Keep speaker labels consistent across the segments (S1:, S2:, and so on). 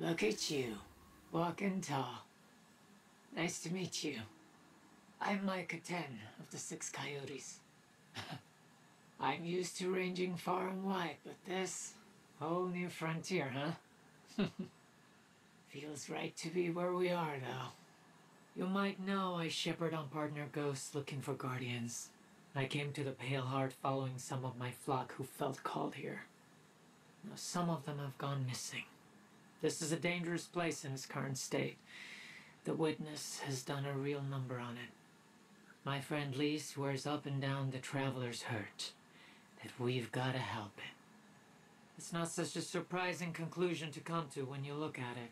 S1: Look at you, walking tall. Nice to meet you. I'm Micah Ten of the Six Coyotes. I'm used to ranging far and wide, but this whole new frontier, huh? Feels right to be where we are, though. You might know I shepherd on partner ghosts looking for guardians. I came to the Pale Heart following some of my flock who felt called here. Now, some of them have gone missing. This is a dangerous place in its current state. The witness has done a real number on it. My friend Lee swears up and down the traveler's hurt, that we've gotta help it. It's not such a surprising conclusion to come to when you look at it.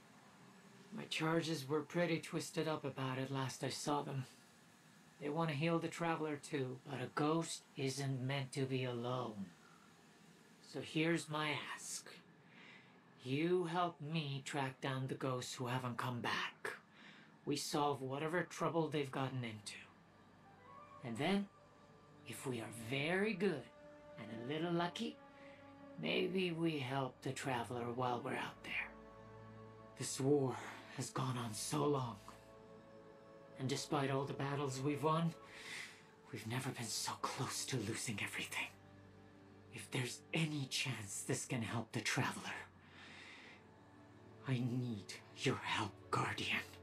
S1: My charges were pretty twisted up about it last I saw them. They want to heal the traveler too, but a ghost isn't meant to be alone. So here's my ask. You help me track down the ghosts who haven't come back. We solve whatever trouble they've gotten into. And then, if we are very good and a little lucky, maybe we help the traveler while we're out there. This war has gone on so long. And despite all the battles we've won, we've never been so close to losing everything. If there's any chance this can help the traveler, I need your help, Guardian.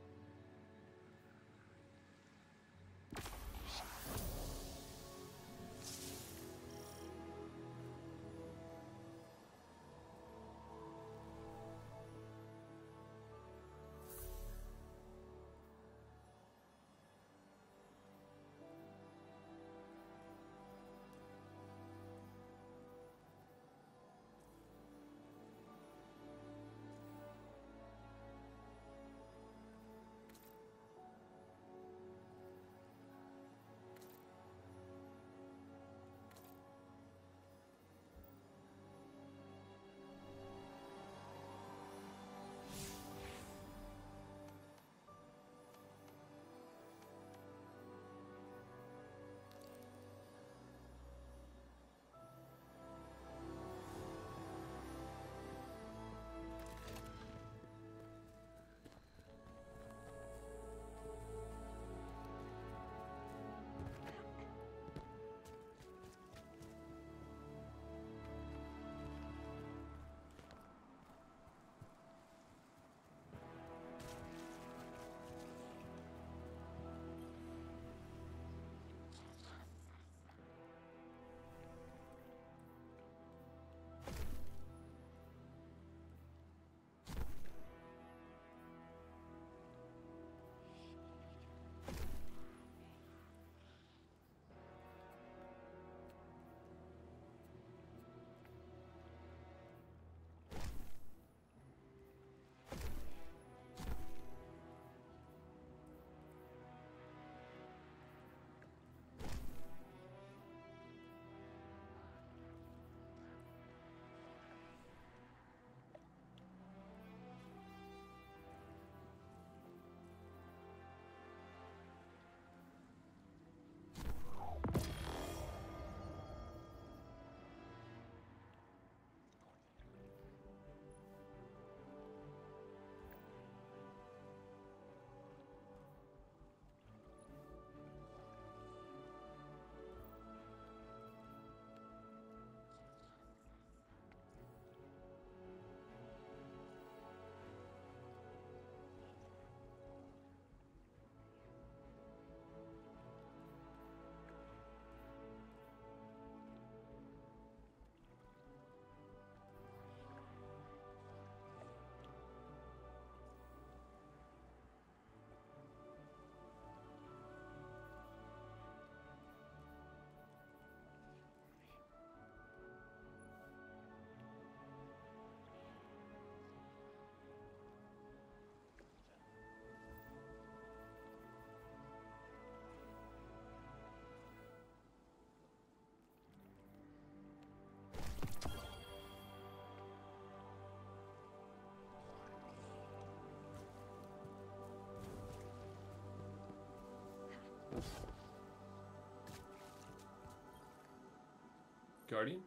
S2: Guardian?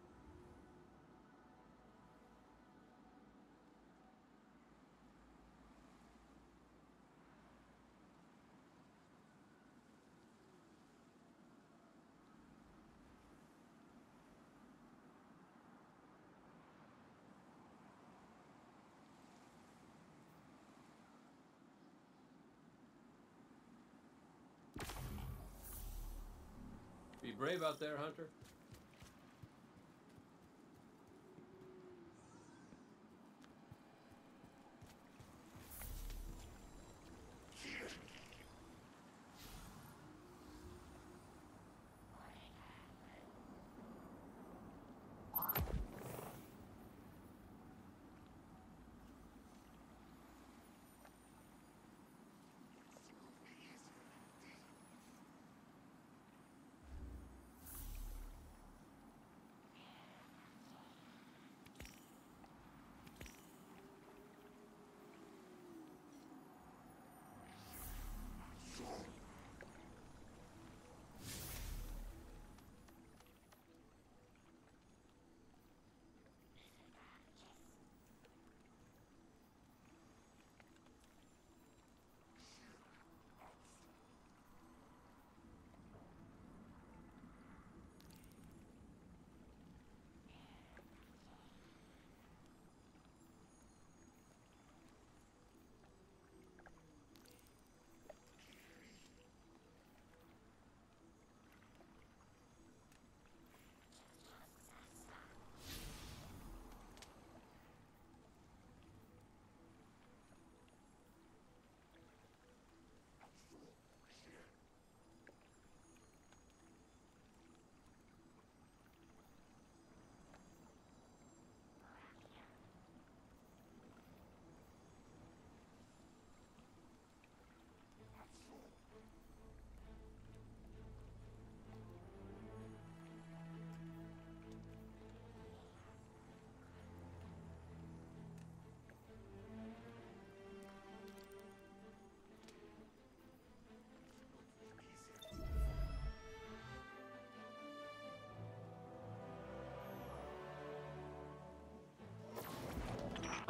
S2: Be brave out there, Hunter.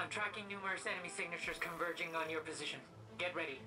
S1: I'm tracking numerous enemy signatures converging on your position. Get ready.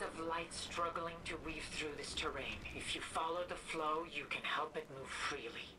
S1: Of light struggling to weave through this terrain. If you follow the flow, you can help it move freely.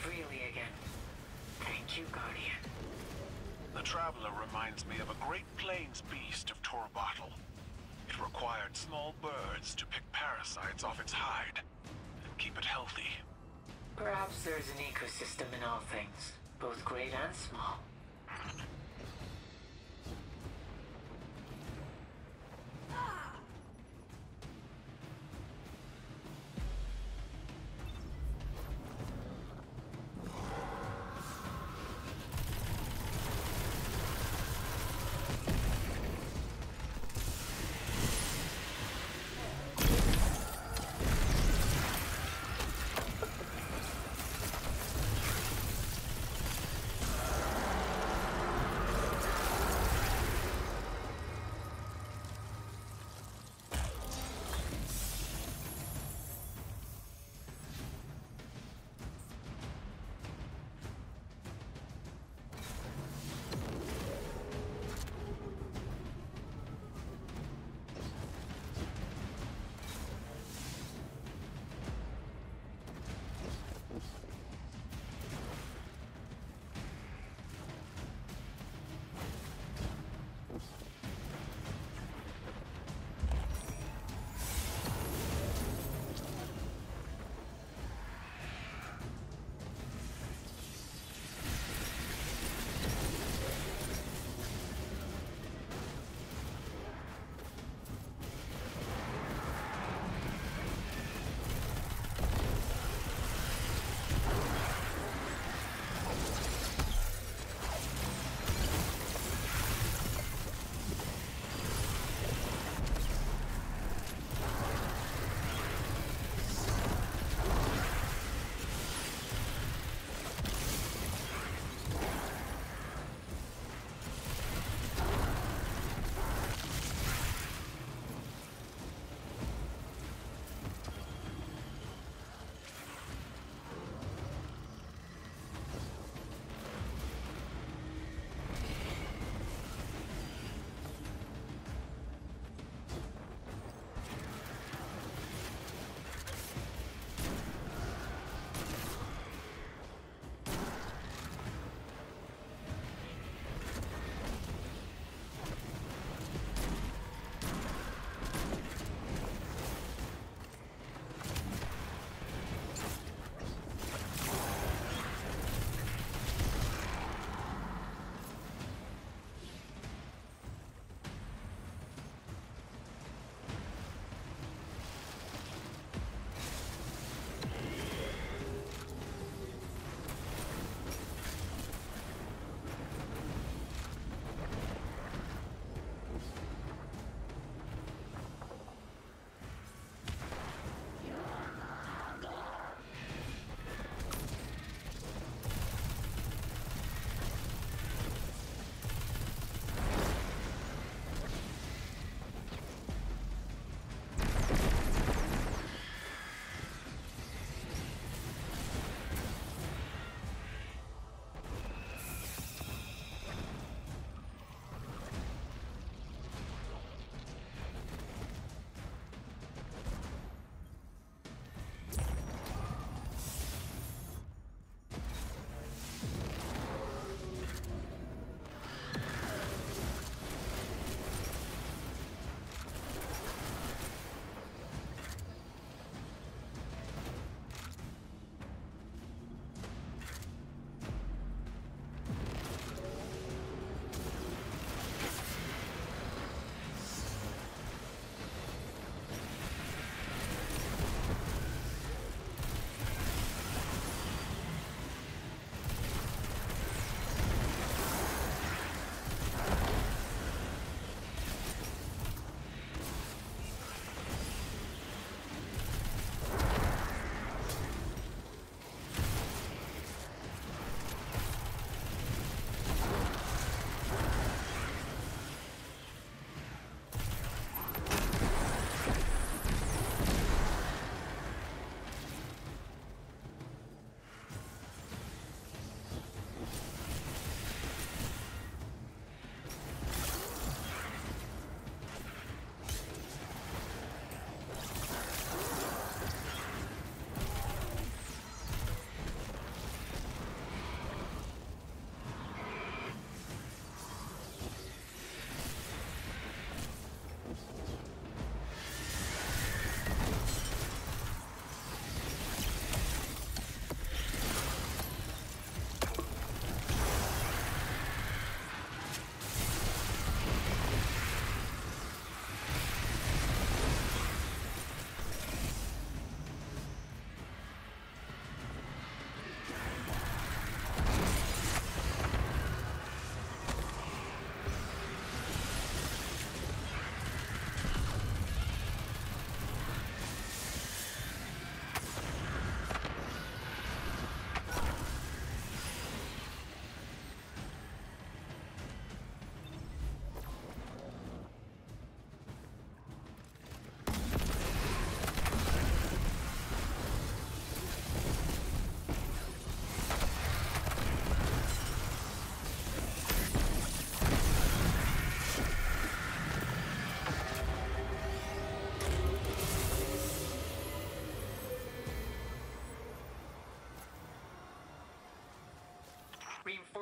S1: Freely again. Thank you, Guardian.
S2: The Traveler reminds me of a Great Plains beast of Torbottle. It required small birds to pick parasites off its hide and keep it healthy.
S1: Perhaps there's an ecosystem in all things, both great and small.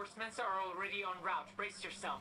S1: Reinforcements are already en route. Brace yourself.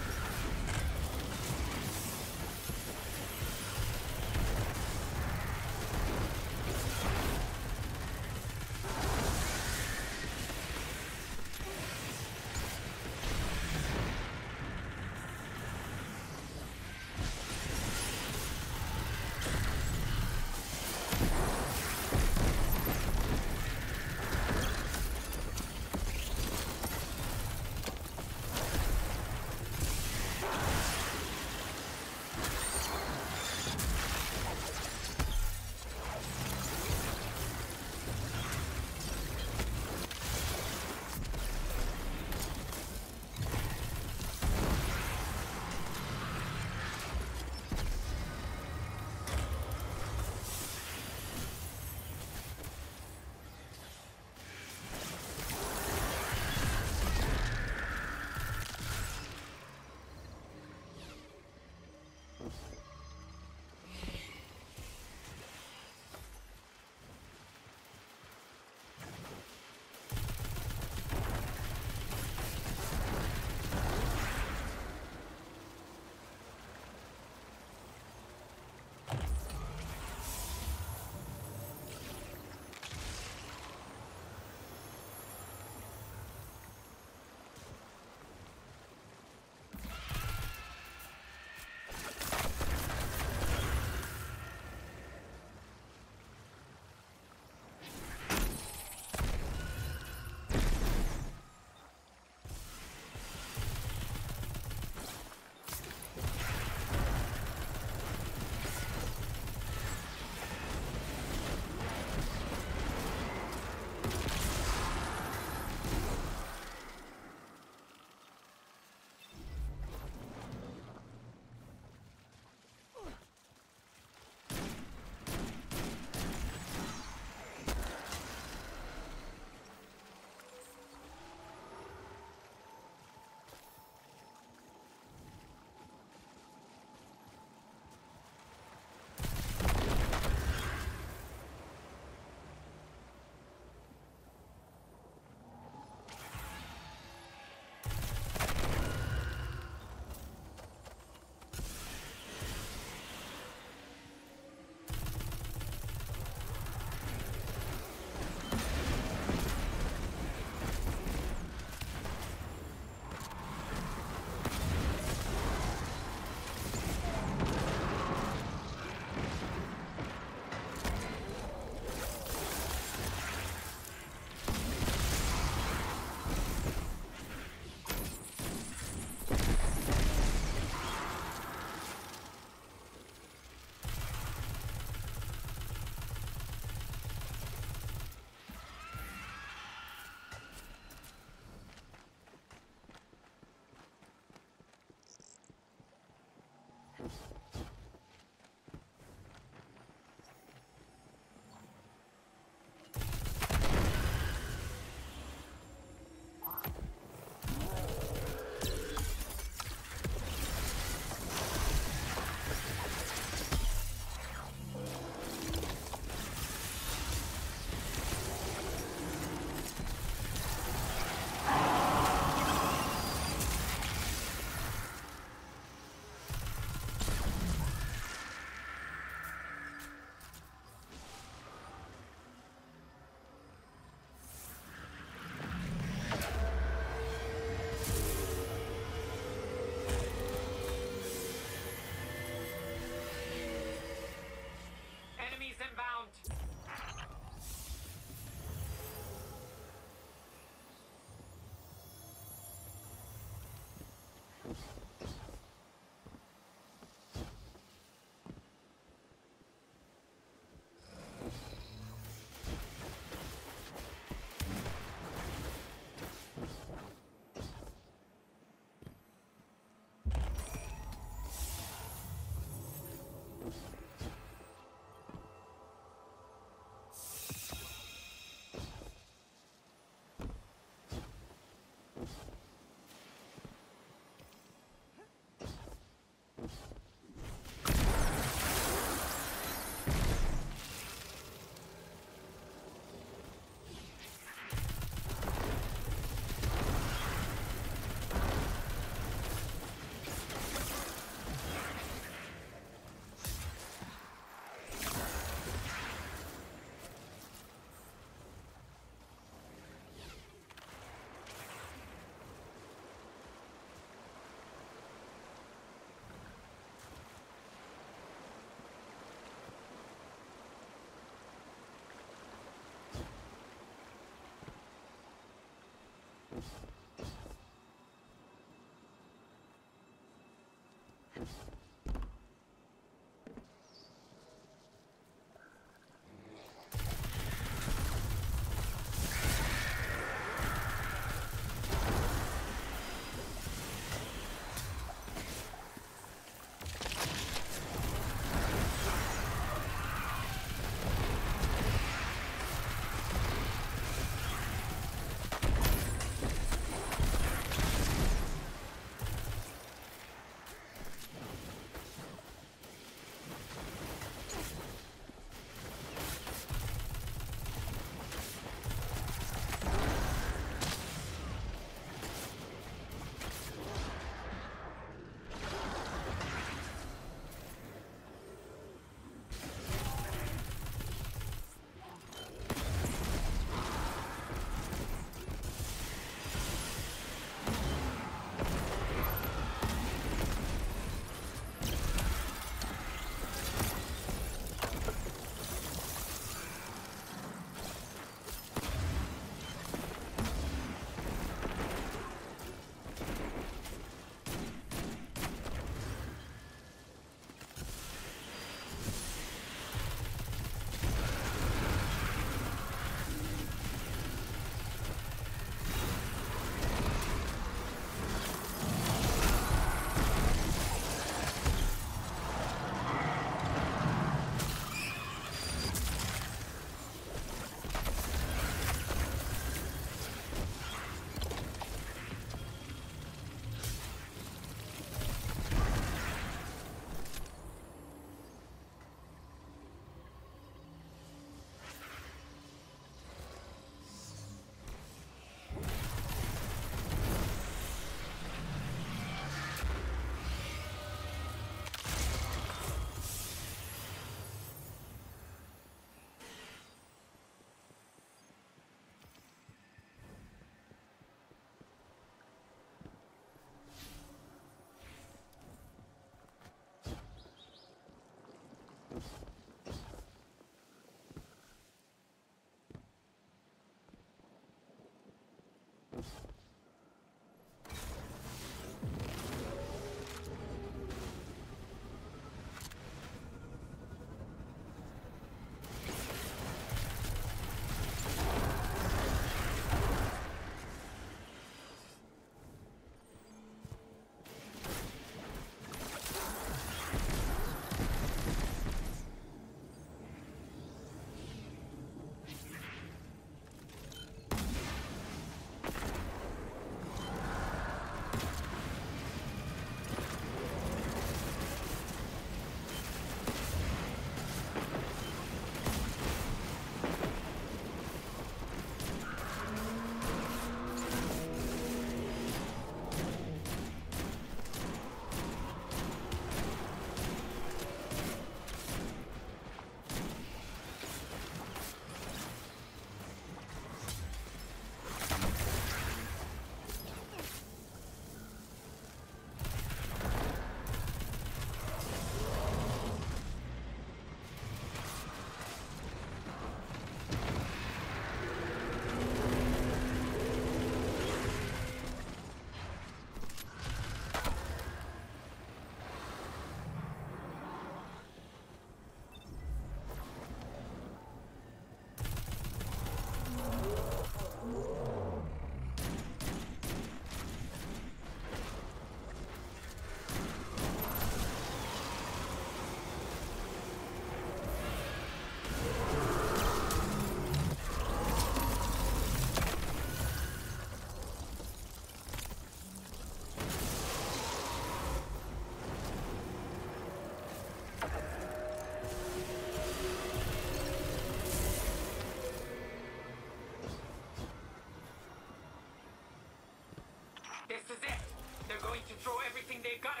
S1: going to throw everything they've got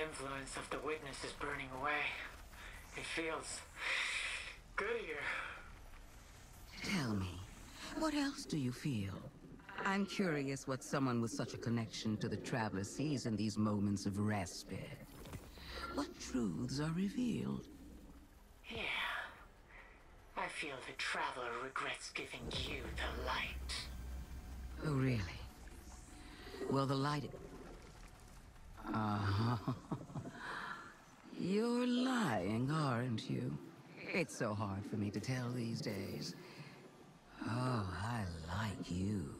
S1: influence of the witness is burning away. It feels good here.
S3: Tell me, what else do you feel? I'm curious what someone with such a connection to the Traveler sees in these moments of respite. What truths are revealed?
S1: Yeah. I feel the Traveler regrets giving you the light.
S3: Oh, really? Well, the light... Uh-huh. You're lying, aren't you? It's so hard for me to tell these days. Oh, I like you.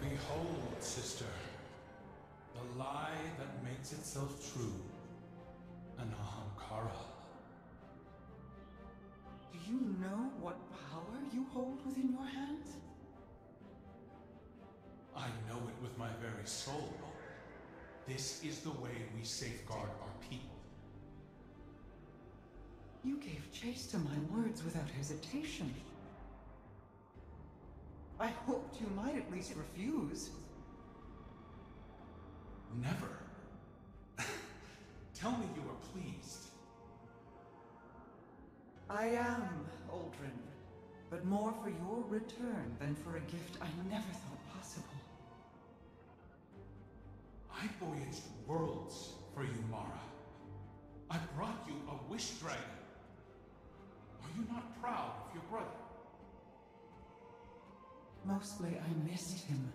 S2: Behold, sister, the lie that makes itself true, an Ahamkara.
S4: Do you know what power you hold within your hands?
S2: I know it with my very soul. This is the way we safeguard our people.
S4: You gave chase to my words without hesitation. You might at least refuse.
S2: Never. Tell me you are pleased.
S4: I am, Uldren, but more for your return than for a gift I never thought Mostly I missed him.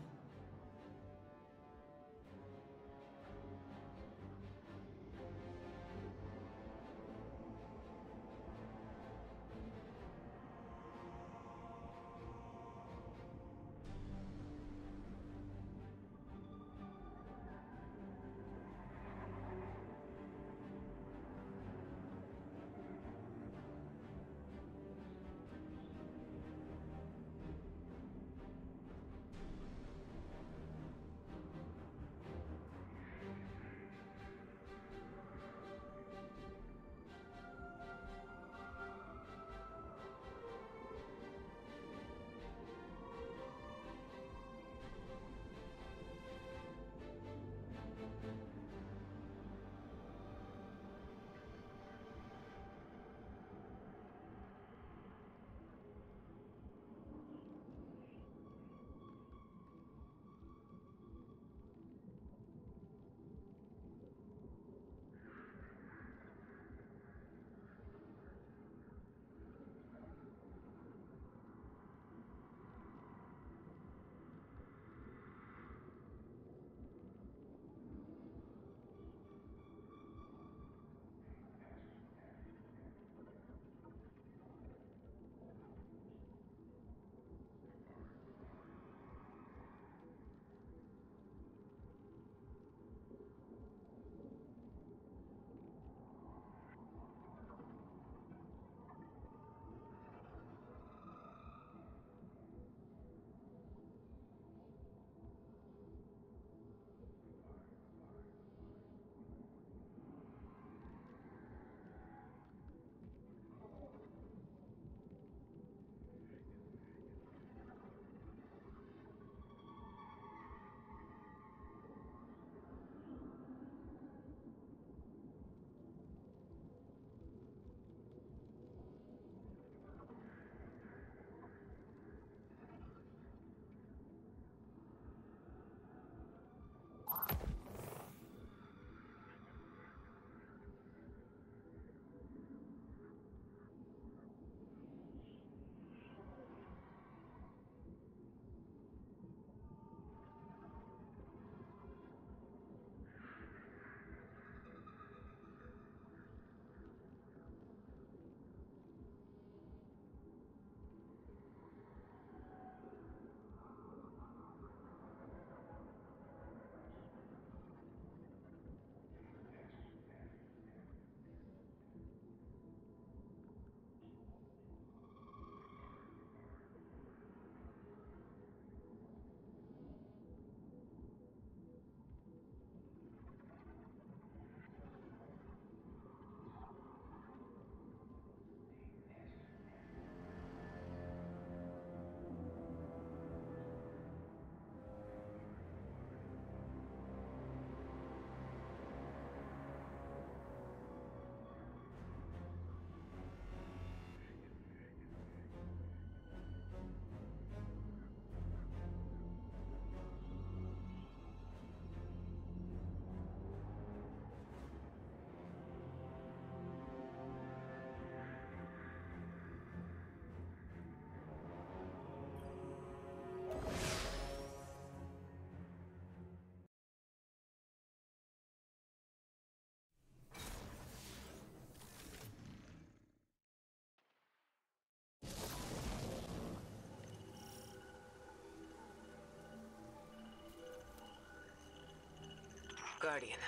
S5: Guardian,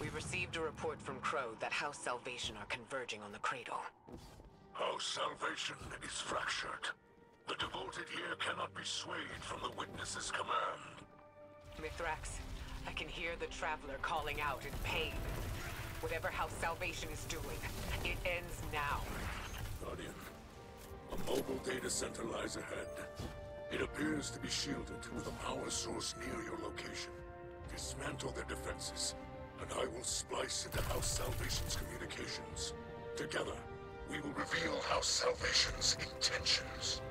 S5: we received a report from Crow that House Salvation are converging on the Cradle.
S6: House Salvation is fractured. The devoted here cannot be swayed from the Witness's command.
S5: Mithrax, I can hear the Traveler calling out in pain. Whatever House Salvation is doing, it ends now.
S6: Guardian, a mobile data center lies ahead. It appears to be shielded with a power source near your location. Dismantle their defenses, and I will splice into House Salvation's communications. Together, we will reveal House Salvation's intentions.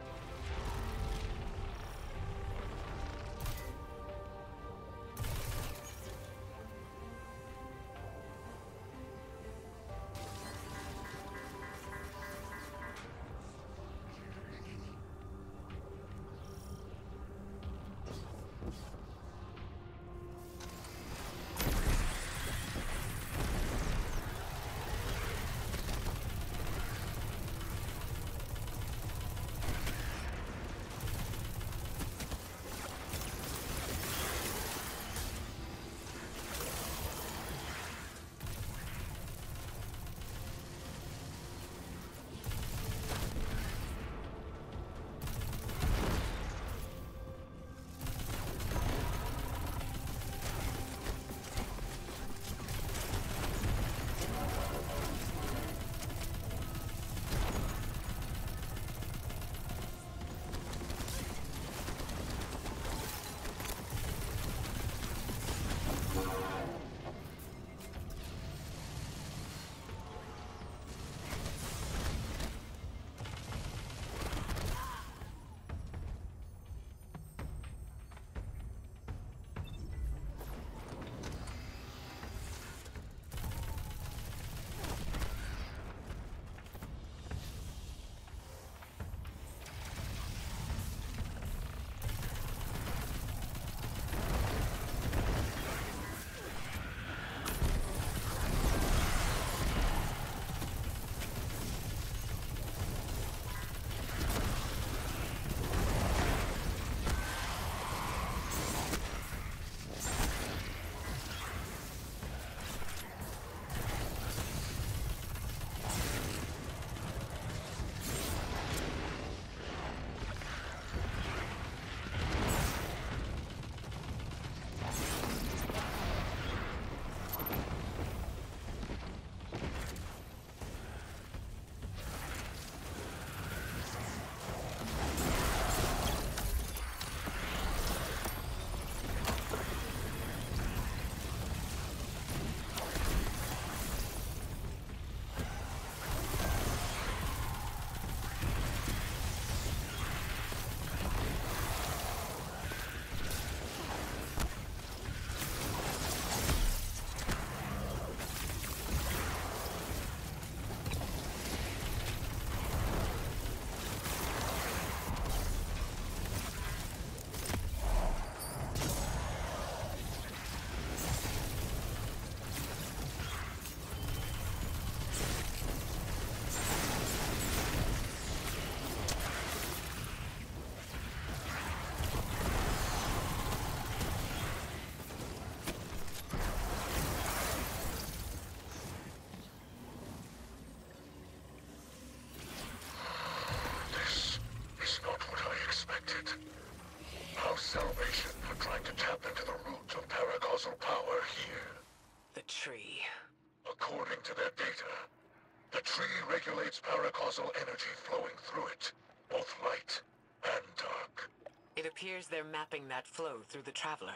S5: Tree
S6: regulates paracausal energy flowing through it, both light and dark.
S5: It appears they're mapping that flow through the Traveler,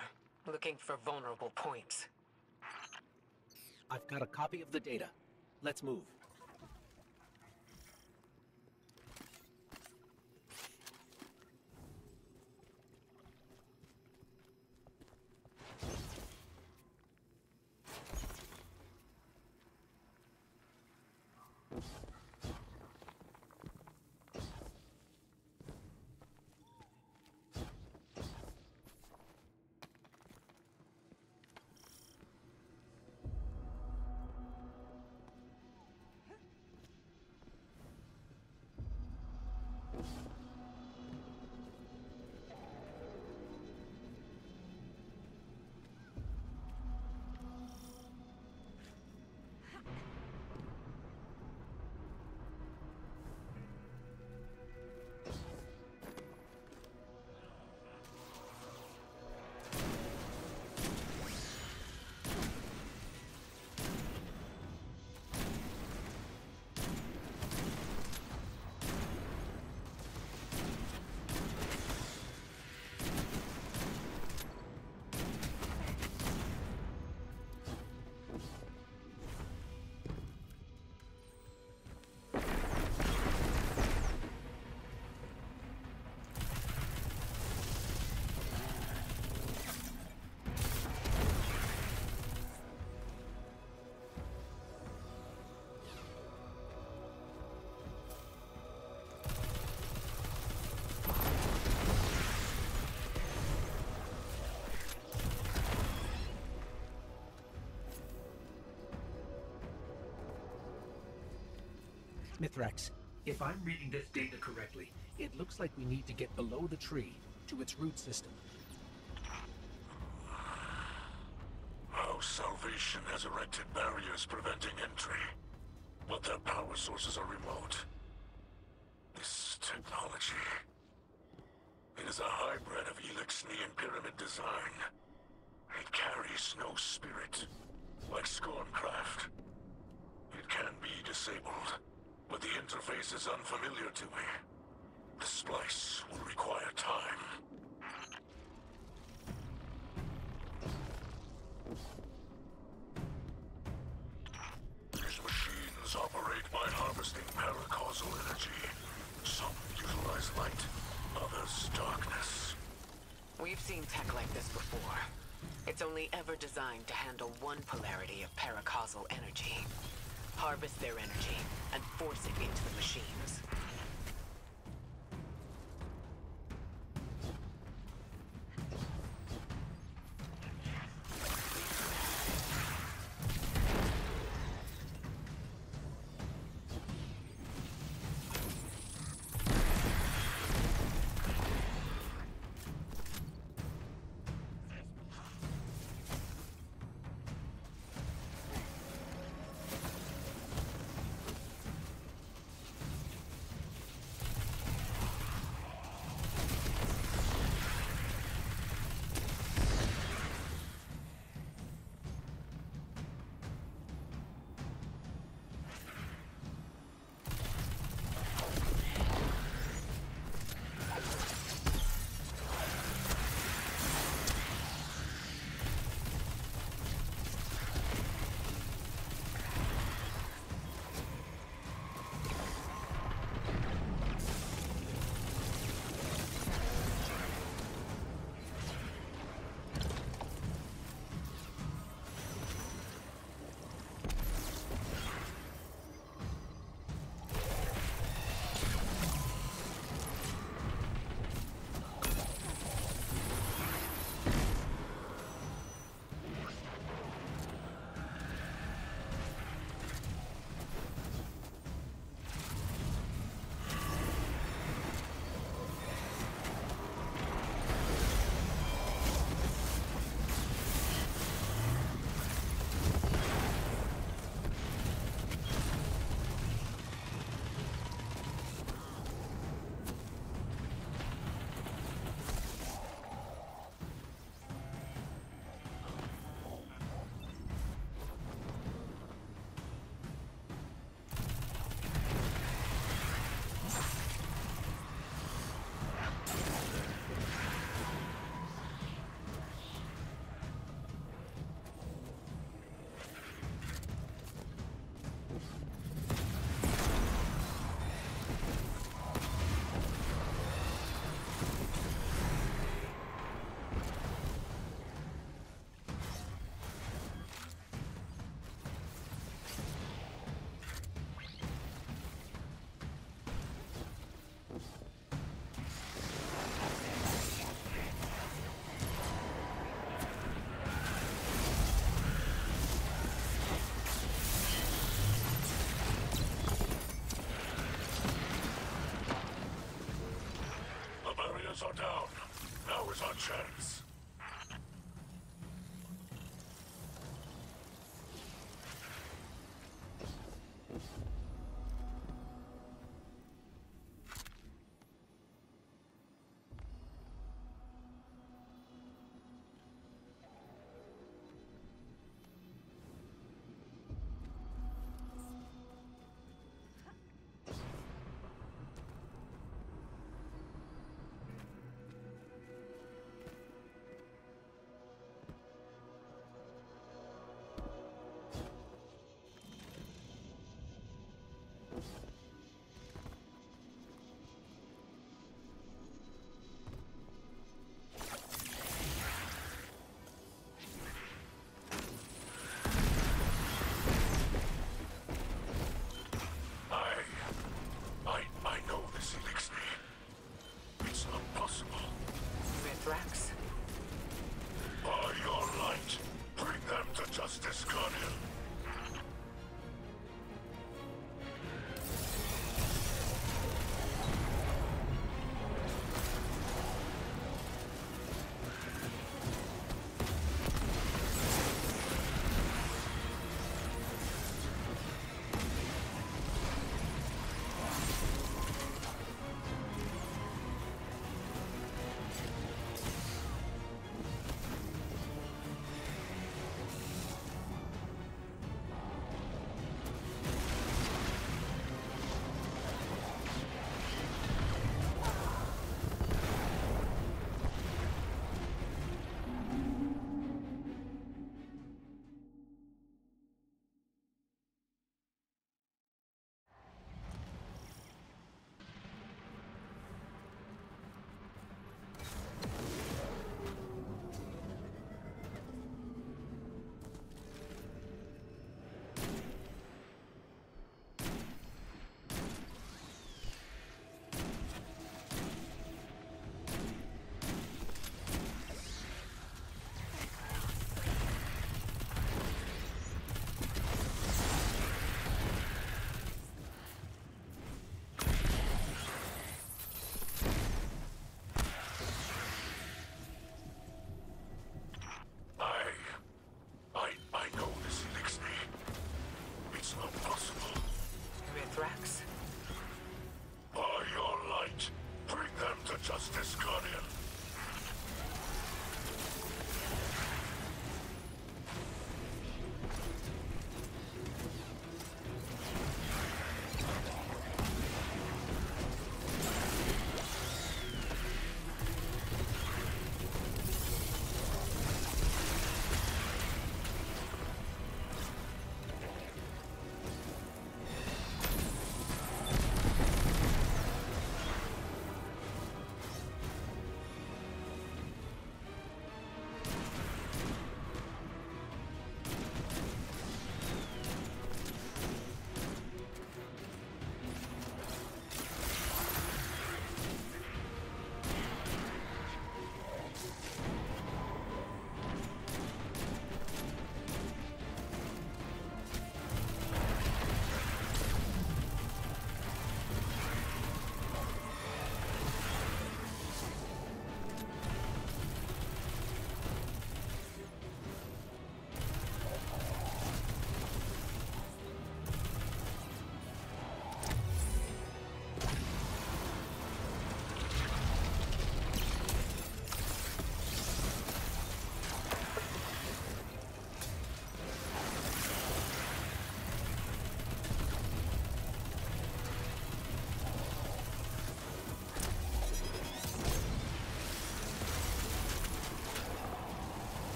S5: looking for vulnerable points.
S7: I've got a copy of the data. Let's move. Mithrax, if I'm reading this data correctly, it looks like we need to get below the tree, to its root system.
S6: House Salvation has erected barriers preventing entry, but their power sources are remote. This technology... It is a hybrid of Eliksni and Pyramid design. It carries no spirit, like Scorncraft. It can be disabled, but the interface is unfamiliar to me. The splice will require time. These machines operate by harvesting paracausal energy. Some utilize light, others darkness.
S5: We've seen tech like this before. It's only ever designed to handle one polarity of paracausal energy. Harvest their energy and force it into the machines.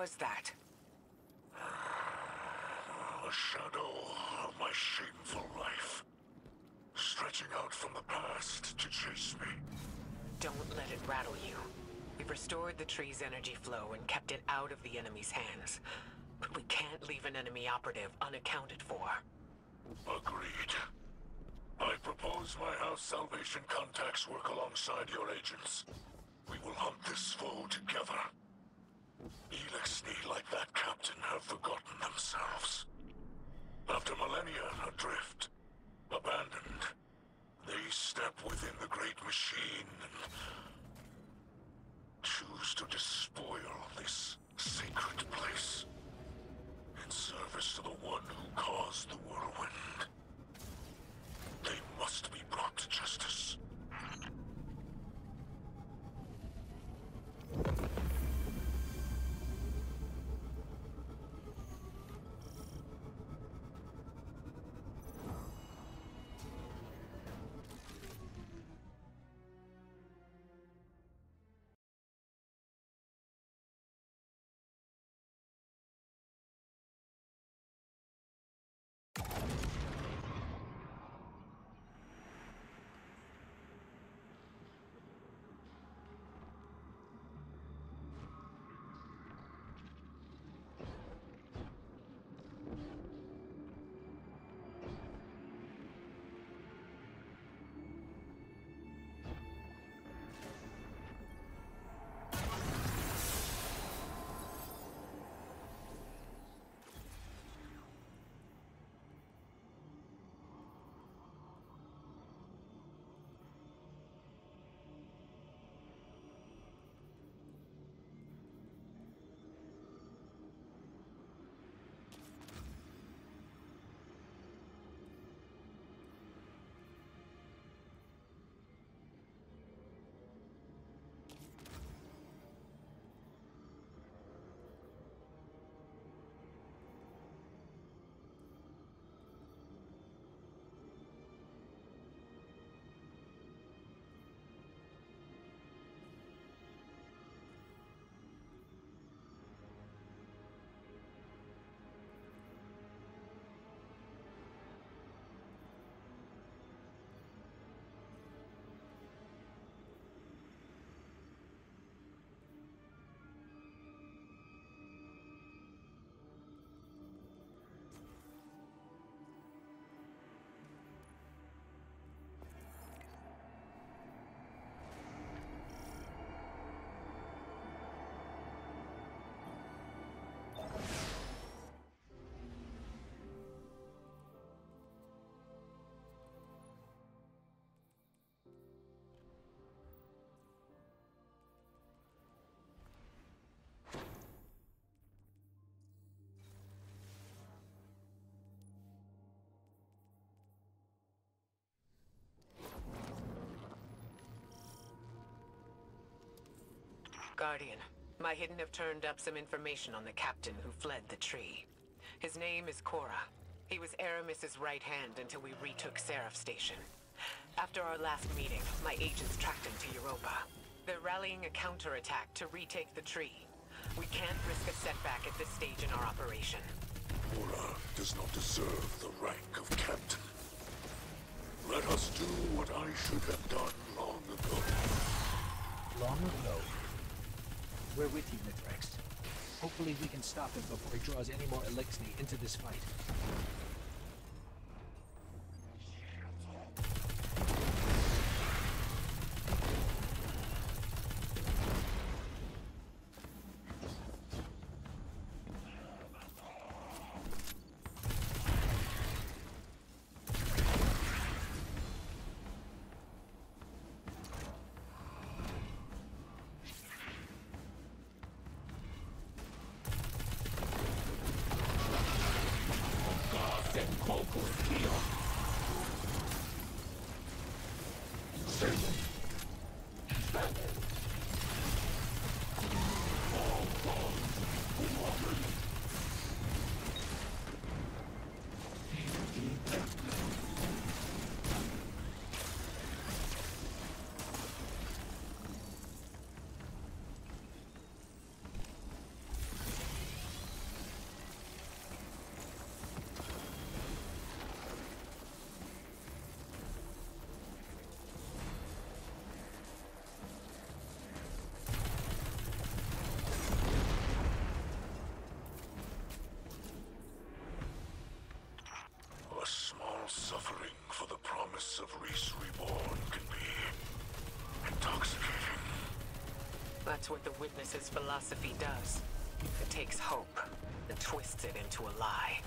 S5: Was that?
S6: A shadow of my shameful life. Stretching out from the past to chase me.
S5: Don't let it rattle you. We've restored the tree's energy flow and kept it out of the enemy's hands. But we can't leave an enemy operative unaccounted for.
S6: Agreed. I propose my House Salvation contacts work alongside your agents. We will hunt this foe together.
S5: Guardian, my Hidden have turned up some information on the captain who fled the tree. His name is Cora. He was Eramis's right hand until we retook Seraph Station. After our last meeting, my agents tracked him to Europa. They're rallying a counterattack to retake the tree. We can't risk a setback at this stage in our operation.
S6: Cora does not deserve the rank of captain. Let us do what I should have done long ago.
S7: Long ago. We're with you, Mithrax. Hopefully we can stop him before he draws any more Eliksni into this fight.
S6: Of Riis Reborn can be intoxicating.
S5: That's what the Witness's philosophy does. It takes hope and twists it into a lie.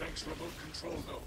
S6: Remote control node.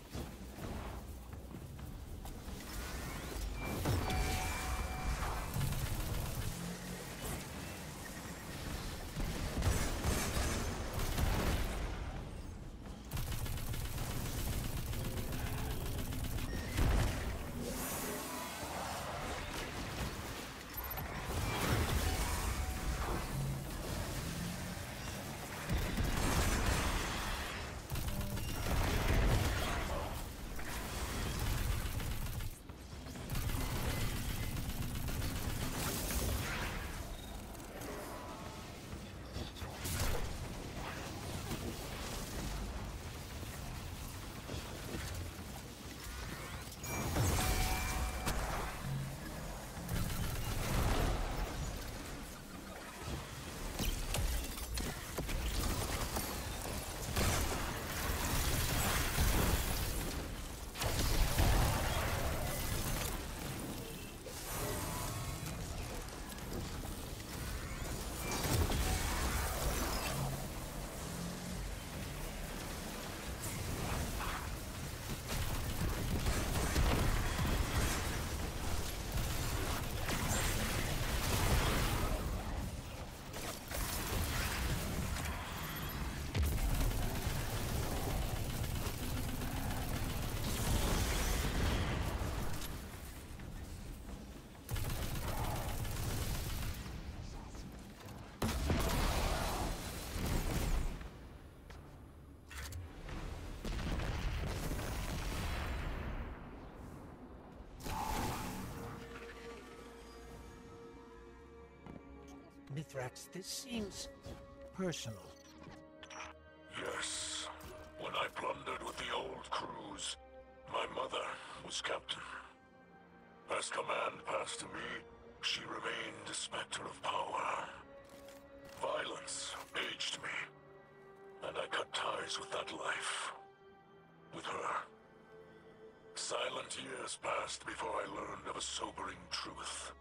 S7: Mithrax, this seems personal.
S6: Yes. When I plundered with the old crews, my mother was captain. As command passed to me, she remained a specter of power. Violence aged me. And I cut ties with that life. With her. Silent years passed before I learned of a sobering truth.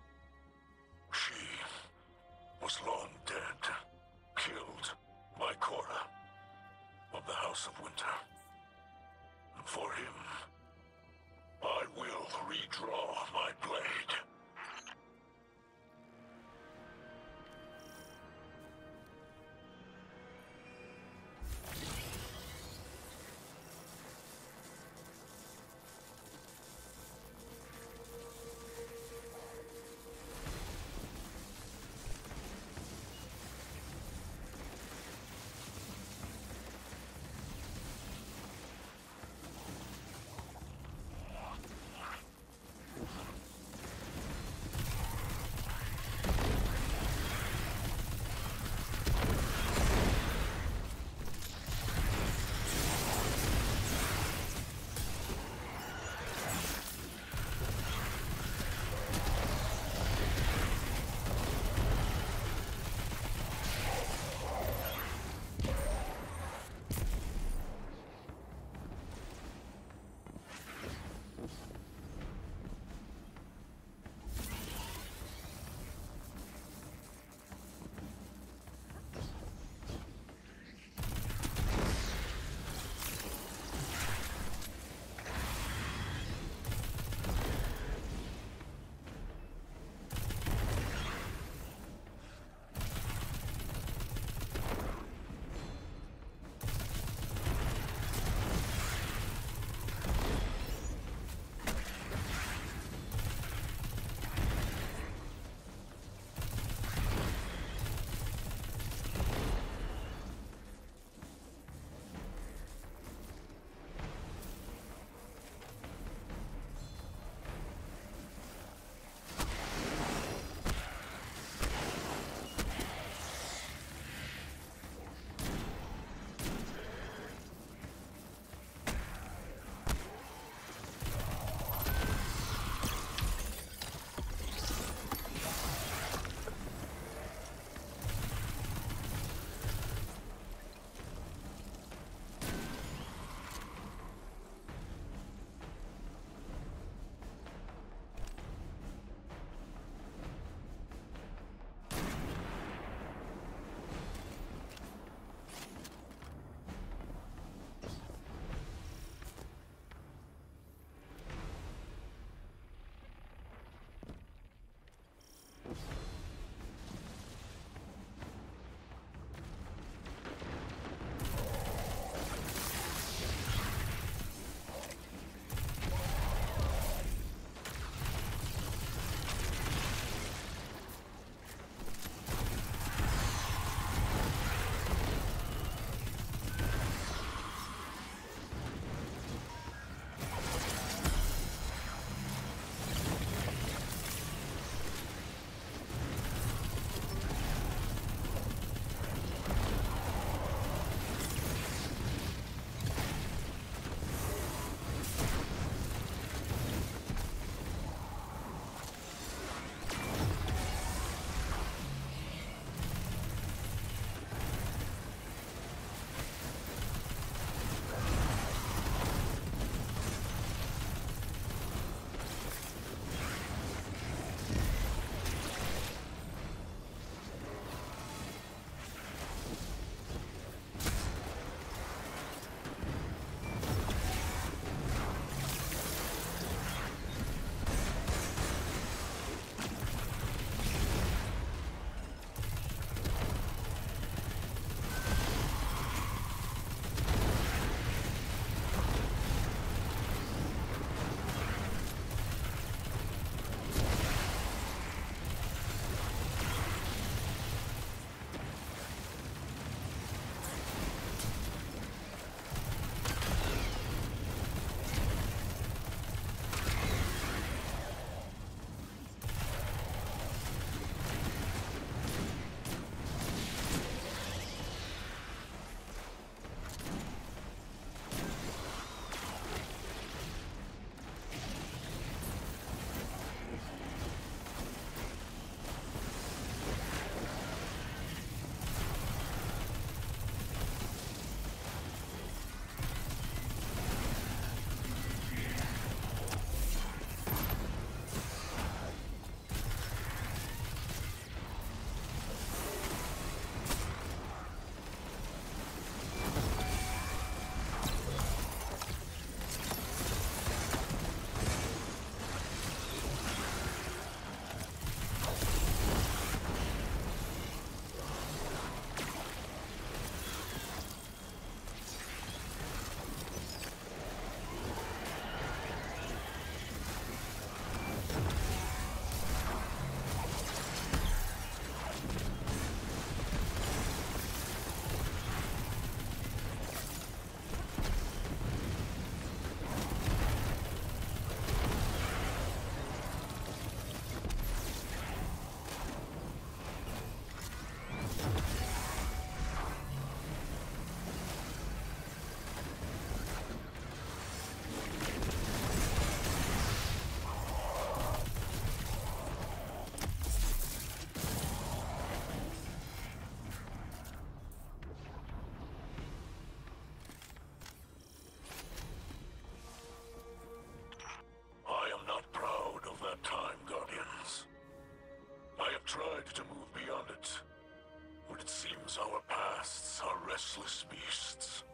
S6: Restless beasts.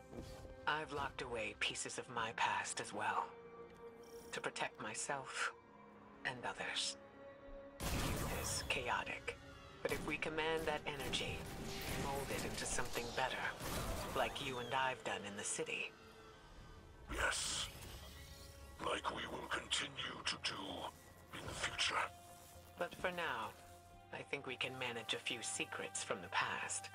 S5: I've locked away pieces of my past as well. To protect myself and others. Youth is chaotic. But if we command that energy, mold it into something better, like you and I've done in the city.
S6: Yes. Like we will continue to do in the future.
S5: But for now, I think we can manage a few secrets from the past.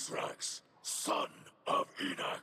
S6: Mithrax, son of Enax,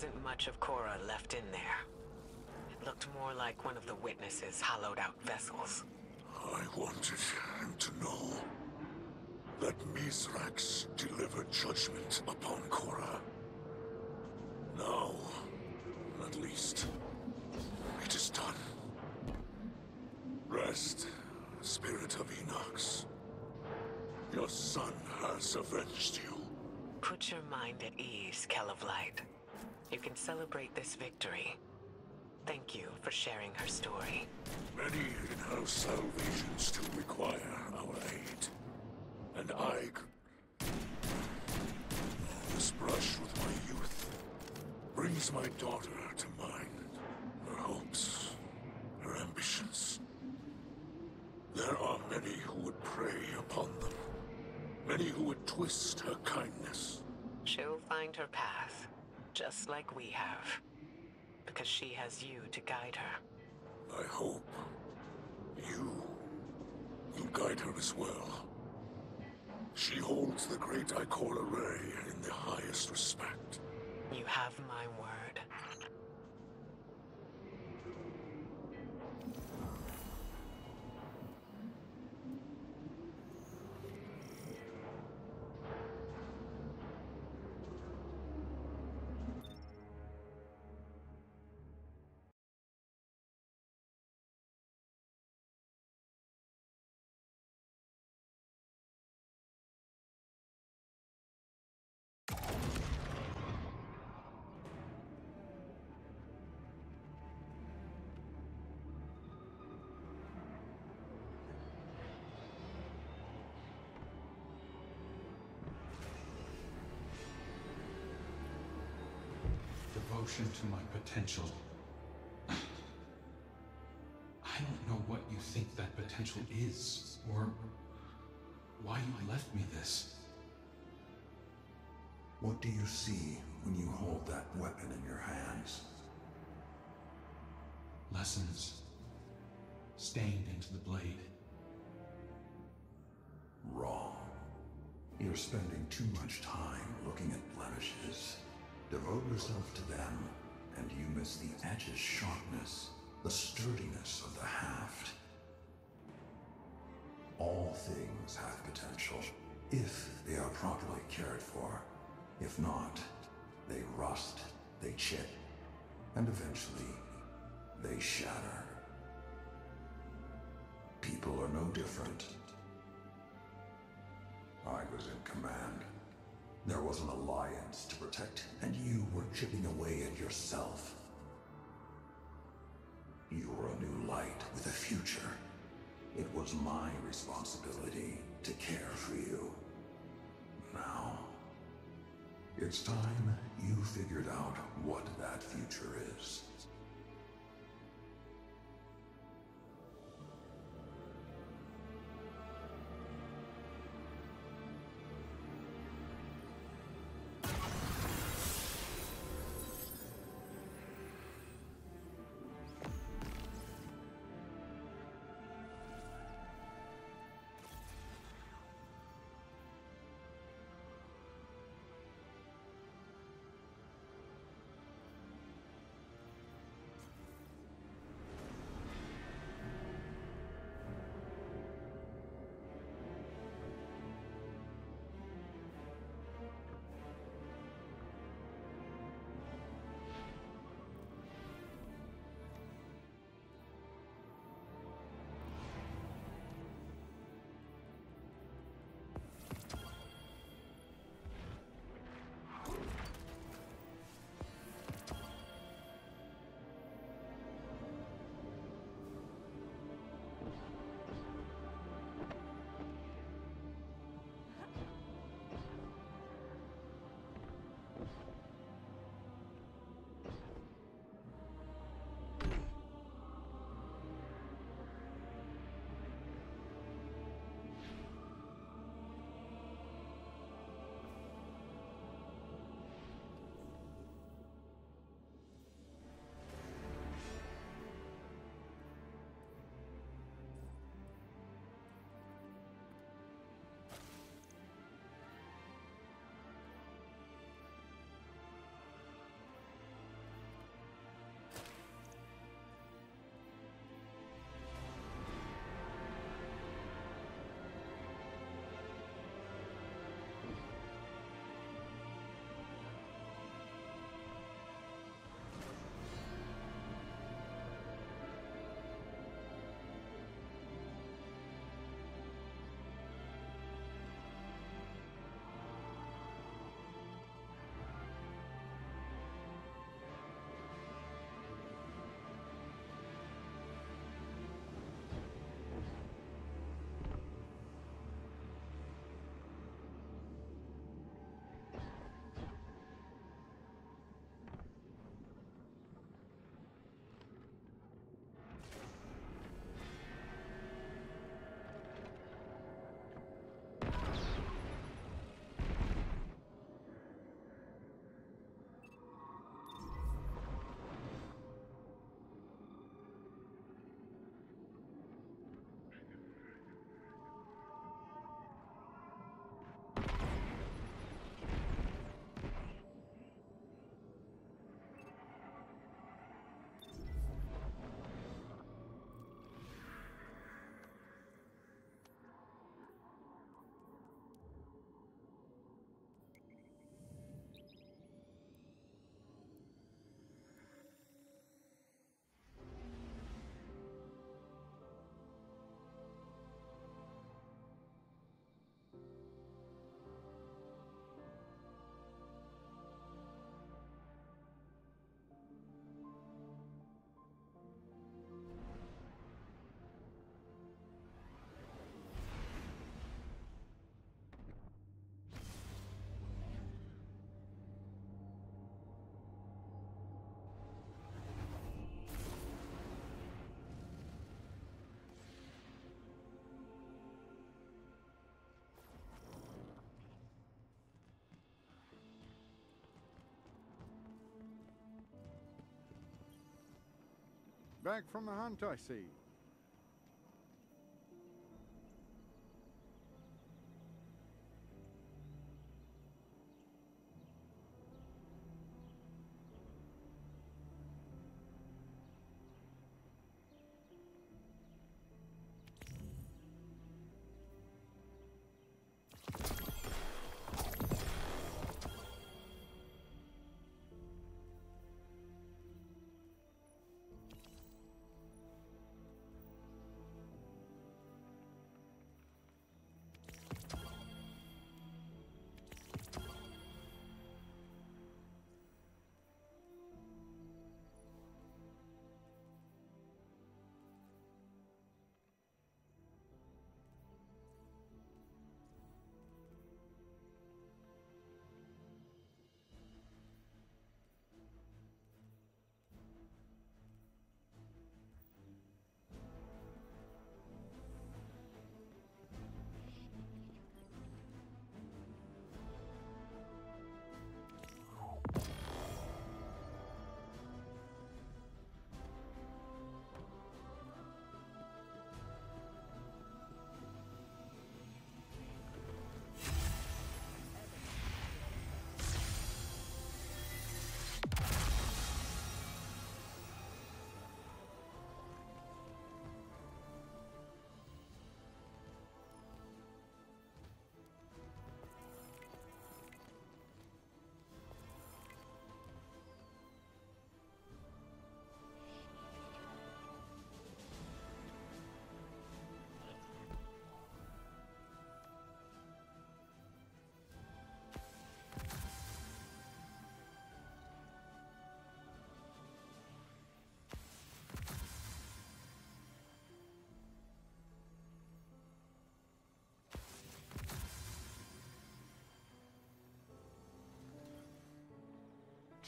S5: wasn't much of Cora left in there. It looked more like one of the witnesses' hollowed out vessels.
S6: I wanted him to know that Mithrax delivered judgment upon Cora. Now, at least, it is done. Rest, Spirit of Enox. Your son has avenged you.
S5: Put your mind at ease, Kell of Light. You can celebrate this victory. Thank you for sharing her story.
S6: Many in-house salvation still require our aid. And I could... This brush with my youth brings my daughter to mind. Her hopes, her ambitions. There are many who would prey upon them. Many who would twist her kindness.
S5: She'll find her path, just like we have. Because she has you to guide her.
S6: I hope you will guide her as well. She holds the great Ikora Rey in the highest respect.
S5: You have my word.
S8: Devotion to my potential. I don't know what you think that potential is, or why you left me this.
S9: What do you see when you hold that weapon in your hands?
S8: Lessons stained into the blade.
S9: Wrong. You're spending too much time looking at blemishes. Devote yourself to them, and you miss the edge's sharpness, the sturdiness of the haft. All things have potential, if they are properly cared for. If not, they rust, they chip, and eventually, they shatter. People are no different. I was in command. There was an alliance to protect, and you were chipping away at yourself. You were a new light with a future. It was my responsibility to care for you. Now, it's time you figured out what that future is.
S10: Back from the hunt, I see.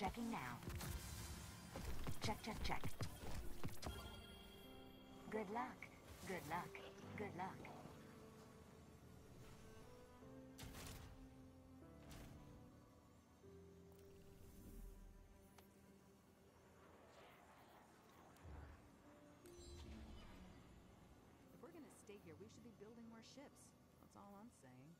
S11: Checking now. Check, check, check. Good luck. Good luck. Good luck.
S12: If we're gonna stay here, we should be building more ships. That's all I'm saying.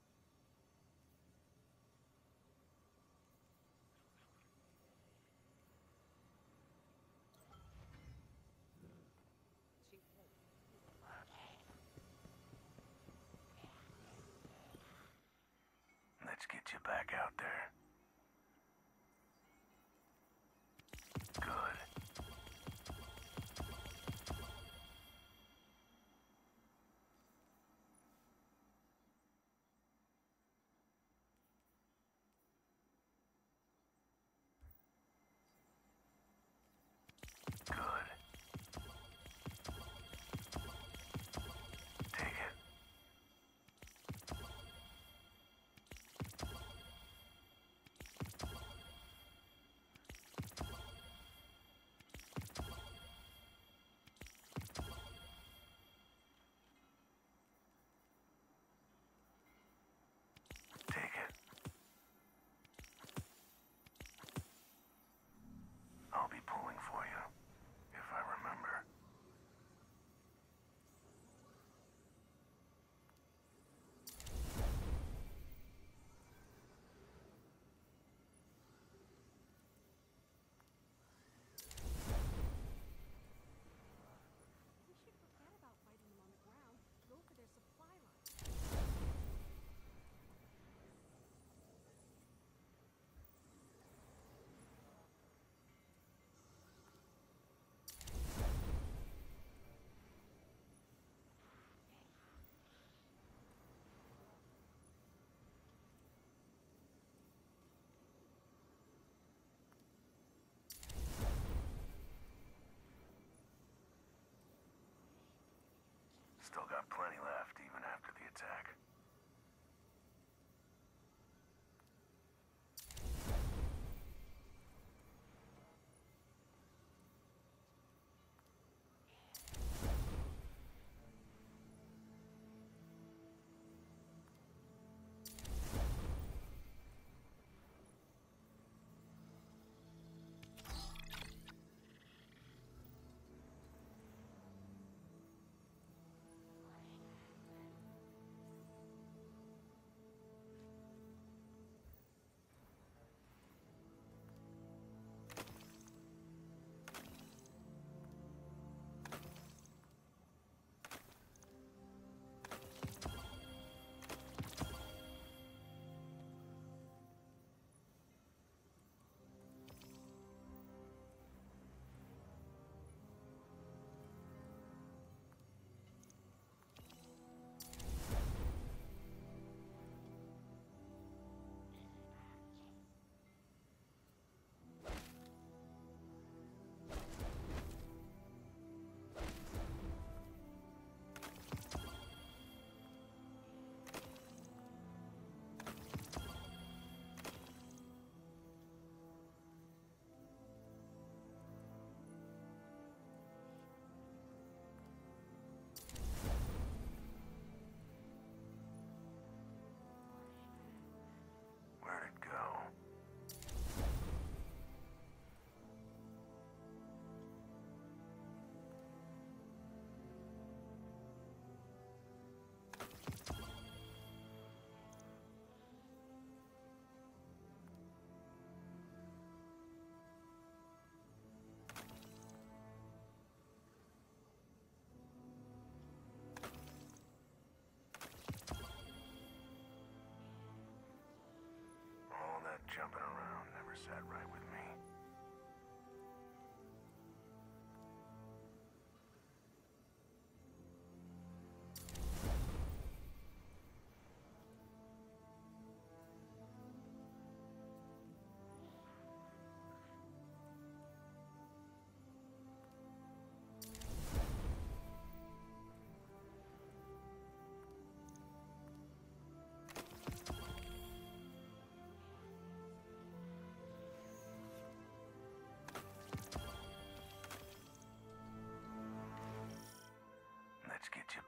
S13: Let's get you back out there.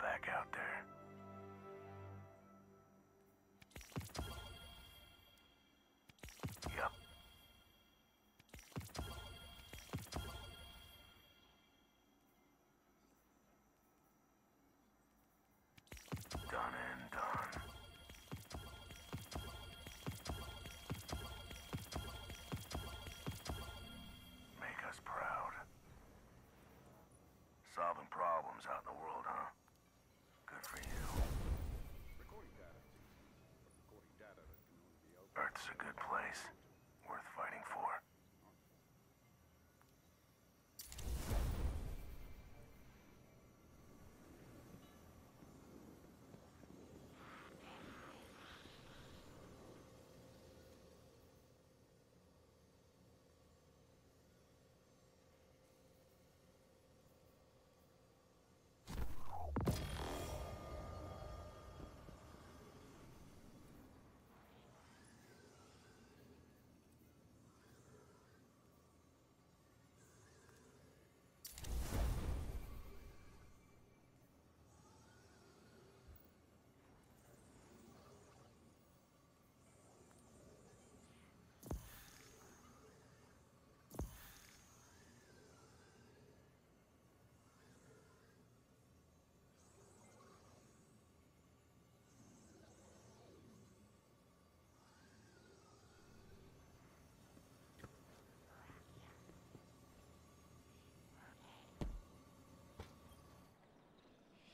S13: Back out there. Yep. Done and done. Make us proud. Solving problems out in the world, huh? Good for you. Earth's a good place. Worth fighting for.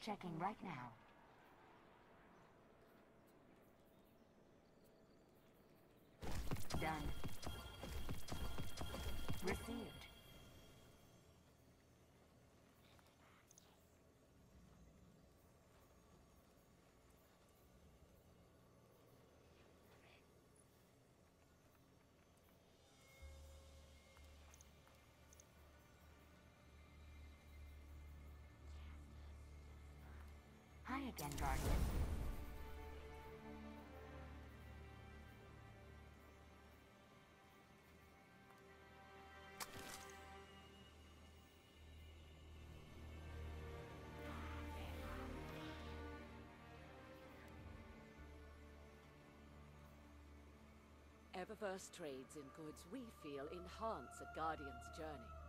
S11: Checking right now. Again, Guardian.
S14: Eververse trades in goods we feel enhance a Guardian's journey.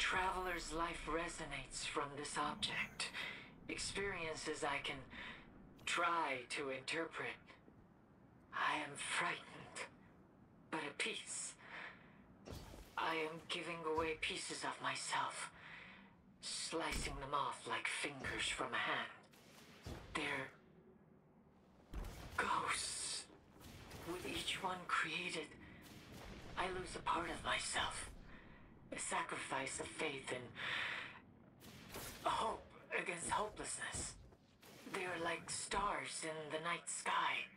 S1: Traveler's life resonates from this object. Experiences I can try to interpret. I am frightened, but at peace. I am giving away pieces of myself, slicing them off like fingers from a hand. They're ghosts. With each one created, I lose a part of myself. Sacrifice of faith and hope against hopelessness. They are like stars in the night sky.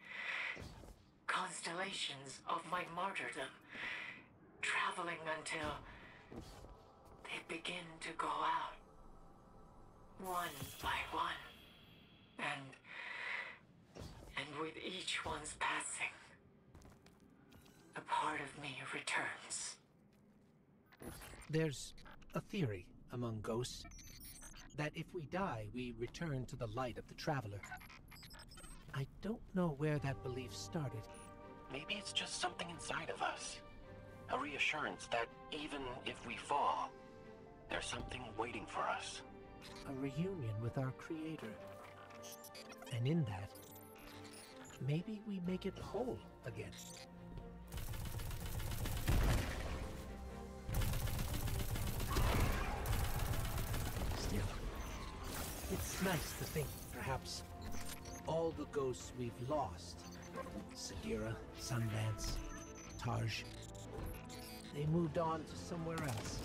S1: Constellations of my martyrdom. Traveling until they begin to go out. One by one. And... And with each one's passing, a part of me returns.
S7: There's a theory among ghosts that if we die, we return to the light of the Traveler. I don't know where that belief started.
S15: Maybe it's just something inside of us. A reassurance that even if we fall, there's something waiting for us.
S7: A reunion with our Creator. And in that, maybe we make it whole again. Nice to think, perhaps, all the ghosts we've lost Sagira, Sundance, Taj they moved on to somewhere else.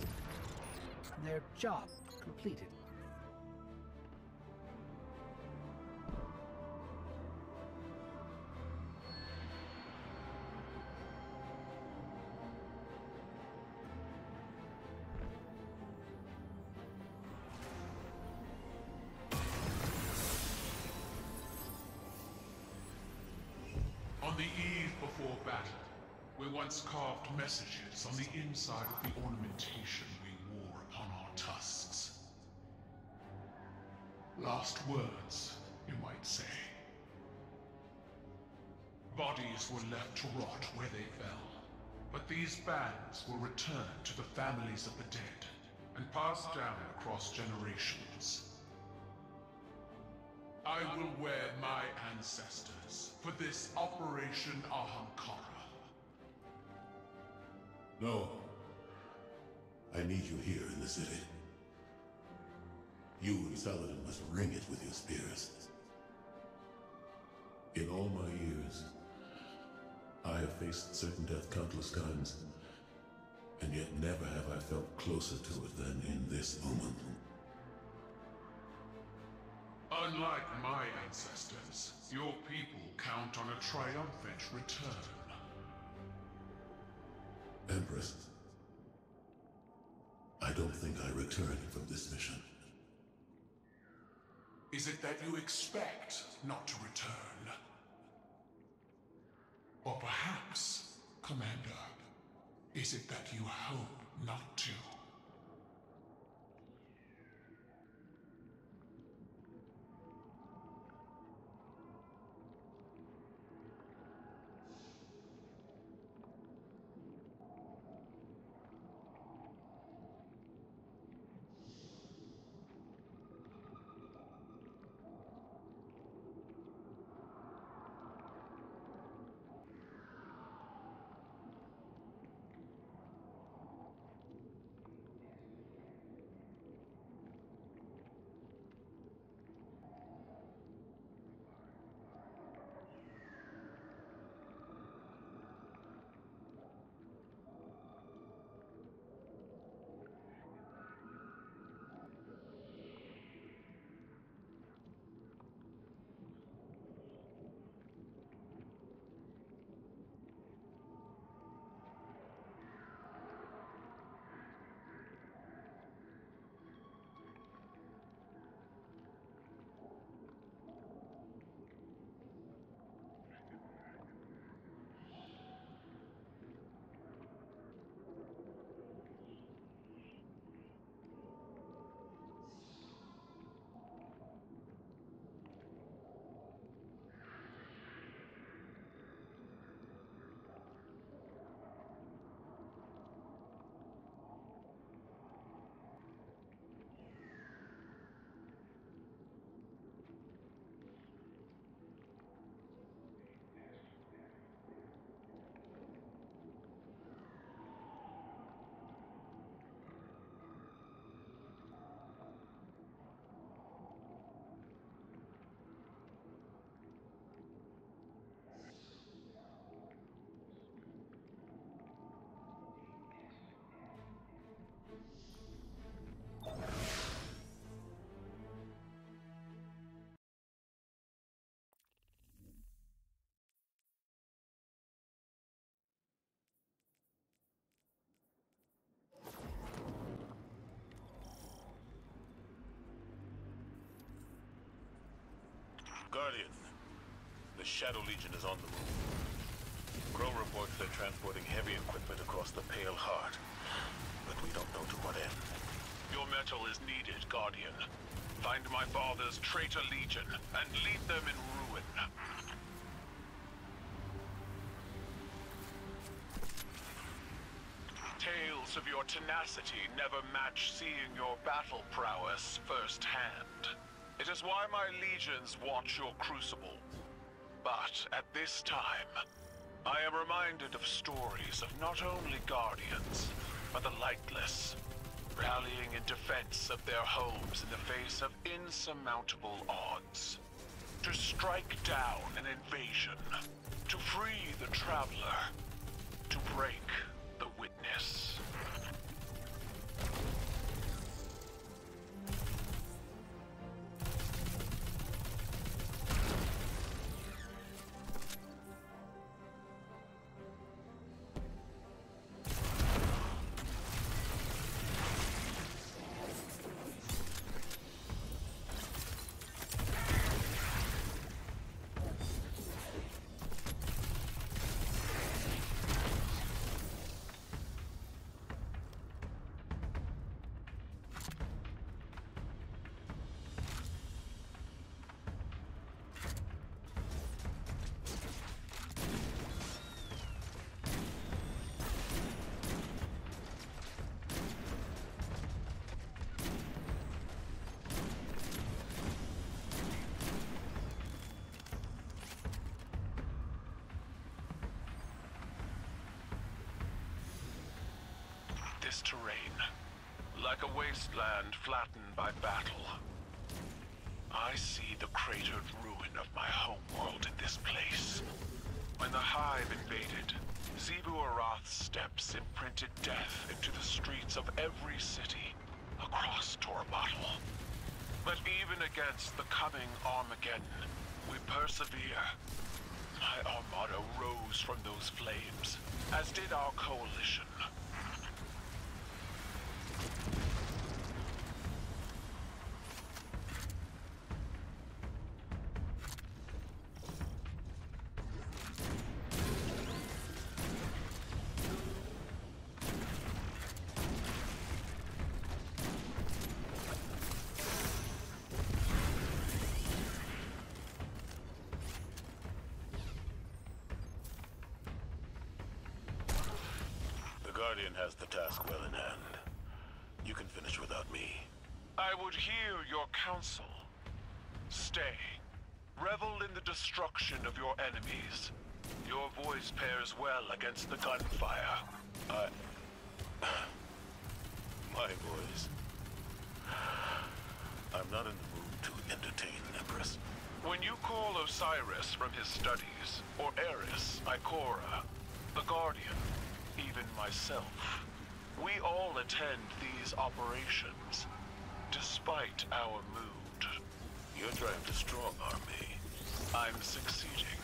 S7: Their job completed.
S2: Carved messages on the inside of the ornamentation we wore upon our tusks. Last words, you might say. Bodies were left to rot where they fell, but these bands were returned to the families of the dead and passed down across generations. I will wear my ancestors for this Operation Ahamkara.
S16: No. I need you here in the city. You and Saladin must ring it with your spears. In all my years, I have faced certain death countless times, and yet never have I felt closer to it than in this moment.
S2: Unlike my ancestors, your people count on a triumphant return.
S16: Empress, I don't think I return from this mission.
S2: Is it that you expect not to return? Or perhaps, Commander, is it that you hope not to? Guardian, the Shadow Legion is on the move. Crow reports they're transporting heavy equipment across the Pale Heart, but we don't know to what end. Your mettle is needed, Guardian. Find my father's traitor legion and lead them in ruin. Tales of your tenacity never match seeing your battle prowess firsthand. It is why my legions watch your crucible. But at this time, I am reminded of stories of not only guardians, but the lightless, rallying in defense of their homes in the face of insurmountable odds. To strike down an invasion, to free the Traveler, to break This terrain, like a wasteland flattened by battle. I see the cratered ruin of my homeworld in this place. When the Hive invaded, Xivu Arath's steps imprinted death into the streets of every city across Torobatl. But even against the coming Armageddon, we persevere. My armada rose from those flames, as did our coalition. Has the task well in hand. You can finish without me. I would hear your counsel. Stay. Revel in the destruction of your enemies. Your voice pairs well against the gunfire. I... My voice. I'm not in the mood to entertain Empress. When you call Osiris from his studies, or Eris, Ikora, the Guardian, even myself, we all attend these operations, despite our mood. You're trying to strong-arm me. I'm succeeding.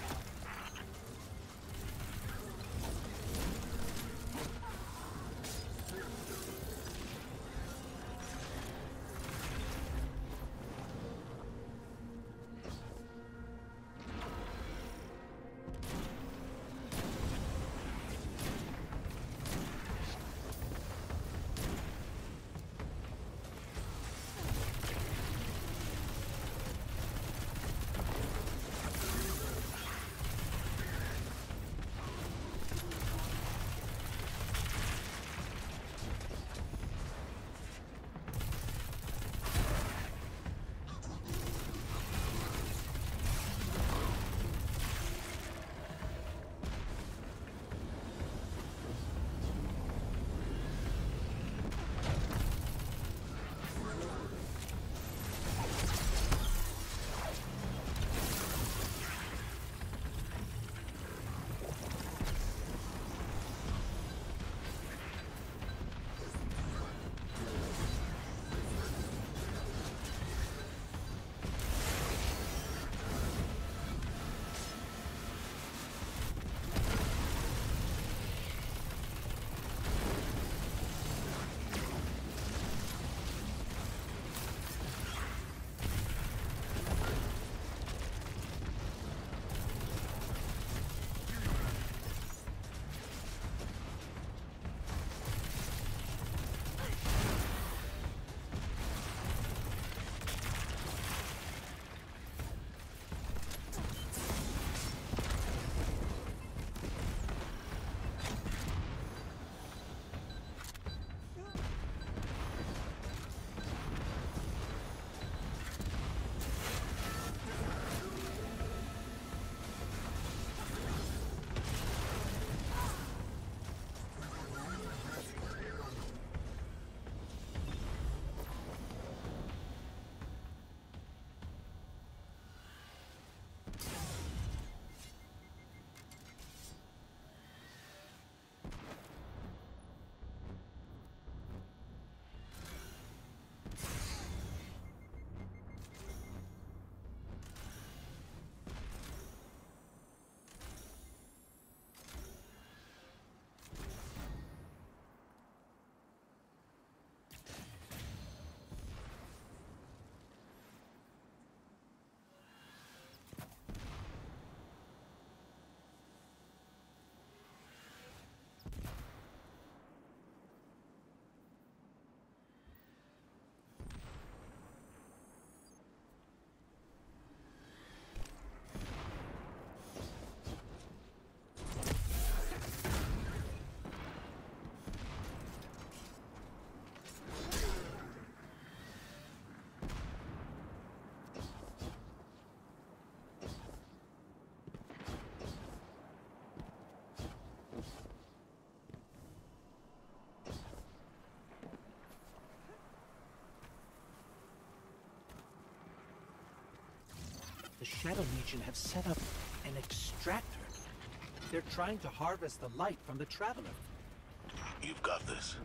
S7: The Shadow Legion have set up an extractor. They're trying to harvest the light from the Traveler.
S13: You've got this.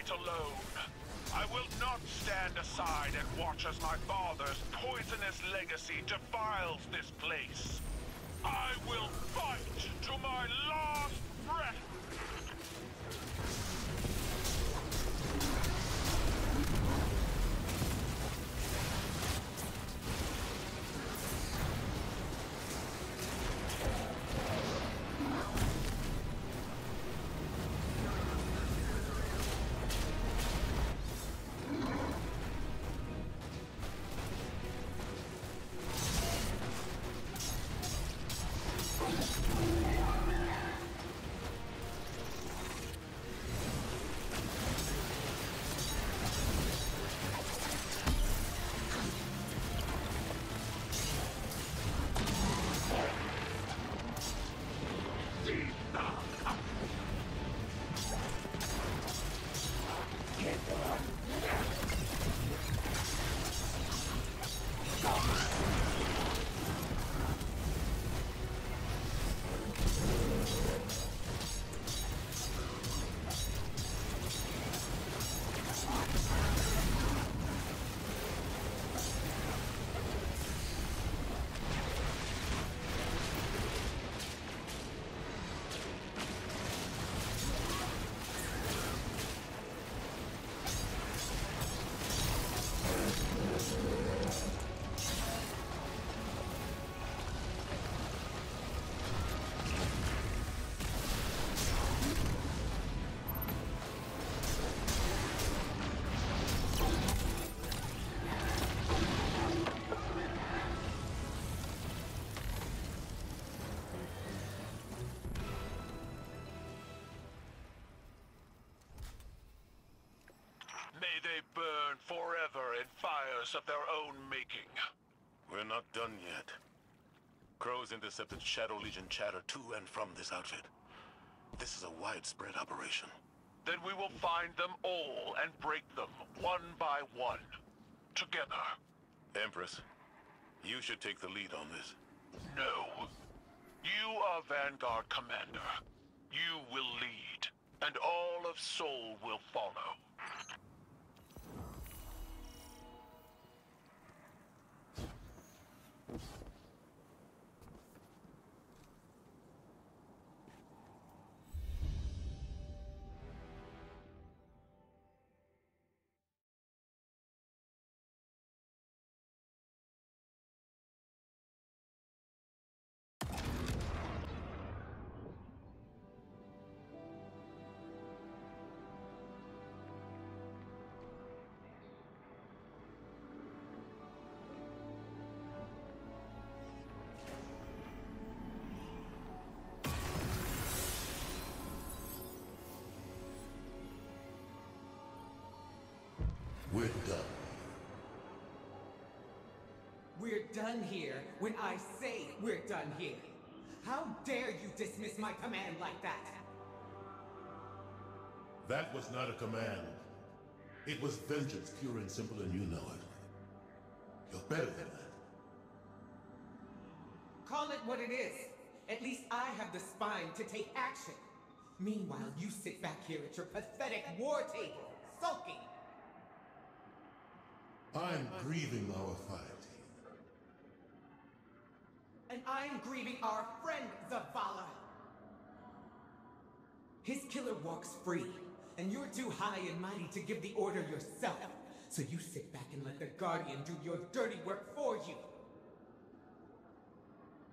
S2: Fight alone. I will not stand aside and watch as my father's poisonous legacy defiles this place. I will fight to my last fires of their own making.
S13: We're not done yet. Crows intercepted Shadow Legion chatter to and from this outfit. this is a widespread operation.
S2: Then we will find them all and break them, one by one. Together.
S13: Empress, you should take the lead on this.
S2: No. You are Vanguard Commander. You will lead, and all of Sol will follow.
S9: Done
S17: here when I say we're done here. How dare you dismiss my command like that?
S16: That was not a command. It was vengeance, pure and simple, and you know it. You're better than that.
S17: Call it what it is. At least I have the spine to take action. Meanwhile, you sit back here at your pathetic war table, sulking.
S16: I'm grieving our fight.
S17: And I'm grieving our friend Zavala. His killer walks free, and you're too high and mighty to give the order yourself. So you sit back and let the Guardian do your dirty work for you.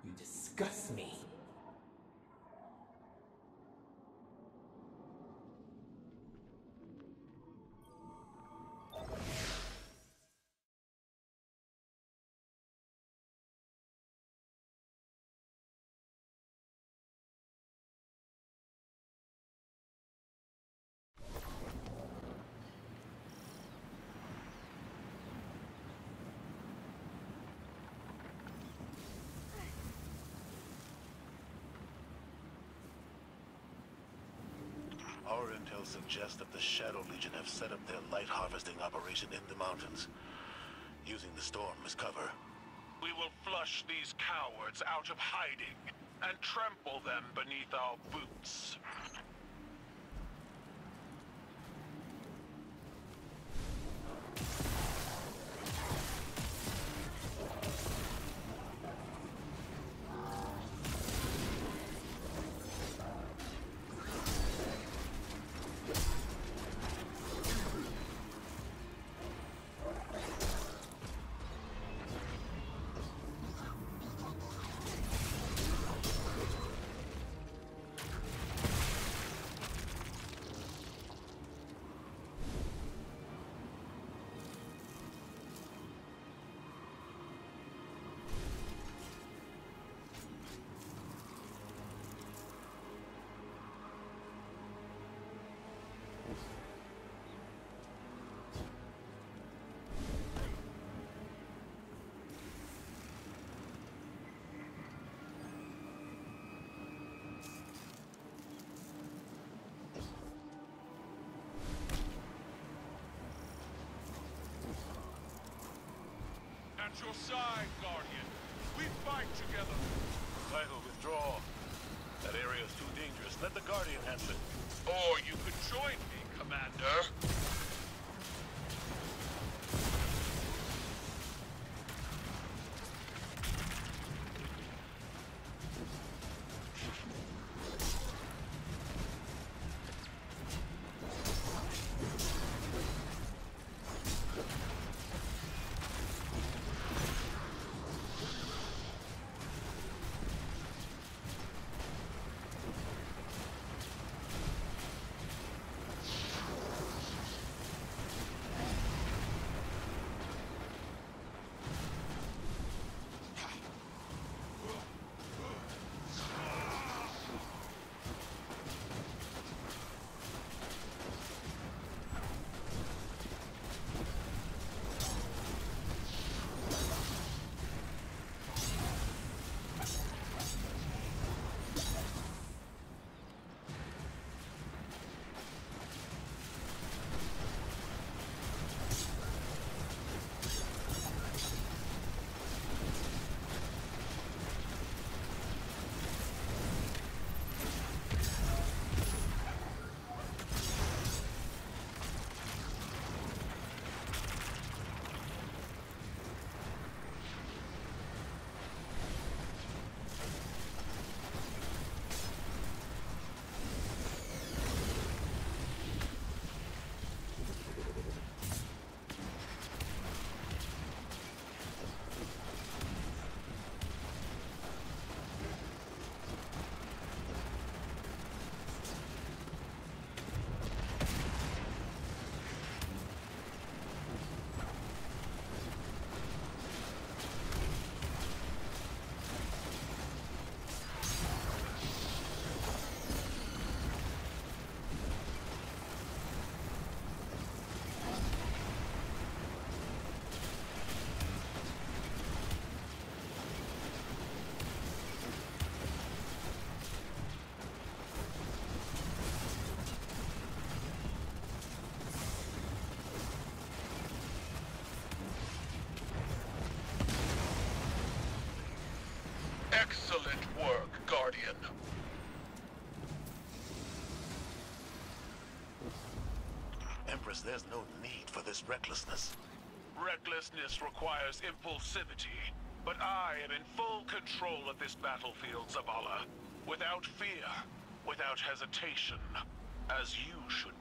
S17: You disgust me.
S13: Our intel suggests that the Shadow Legion have set up their light harvesting operation in the mountains, using the storm as cover.
S2: We will flush these cowards out of hiding and trample them beneath our boots. At your side, Guardian. We fight together.
S13: Vital, withdraw. That area is too dangerous. Let the Guardian handle it.
S2: Or you could join me, Commander.
S13: There's no need for this recklessness.
S2: Recklessness requires impulsivity, but I am in full control of this battlefield, Zavala. Without fear, without hesitation, as you should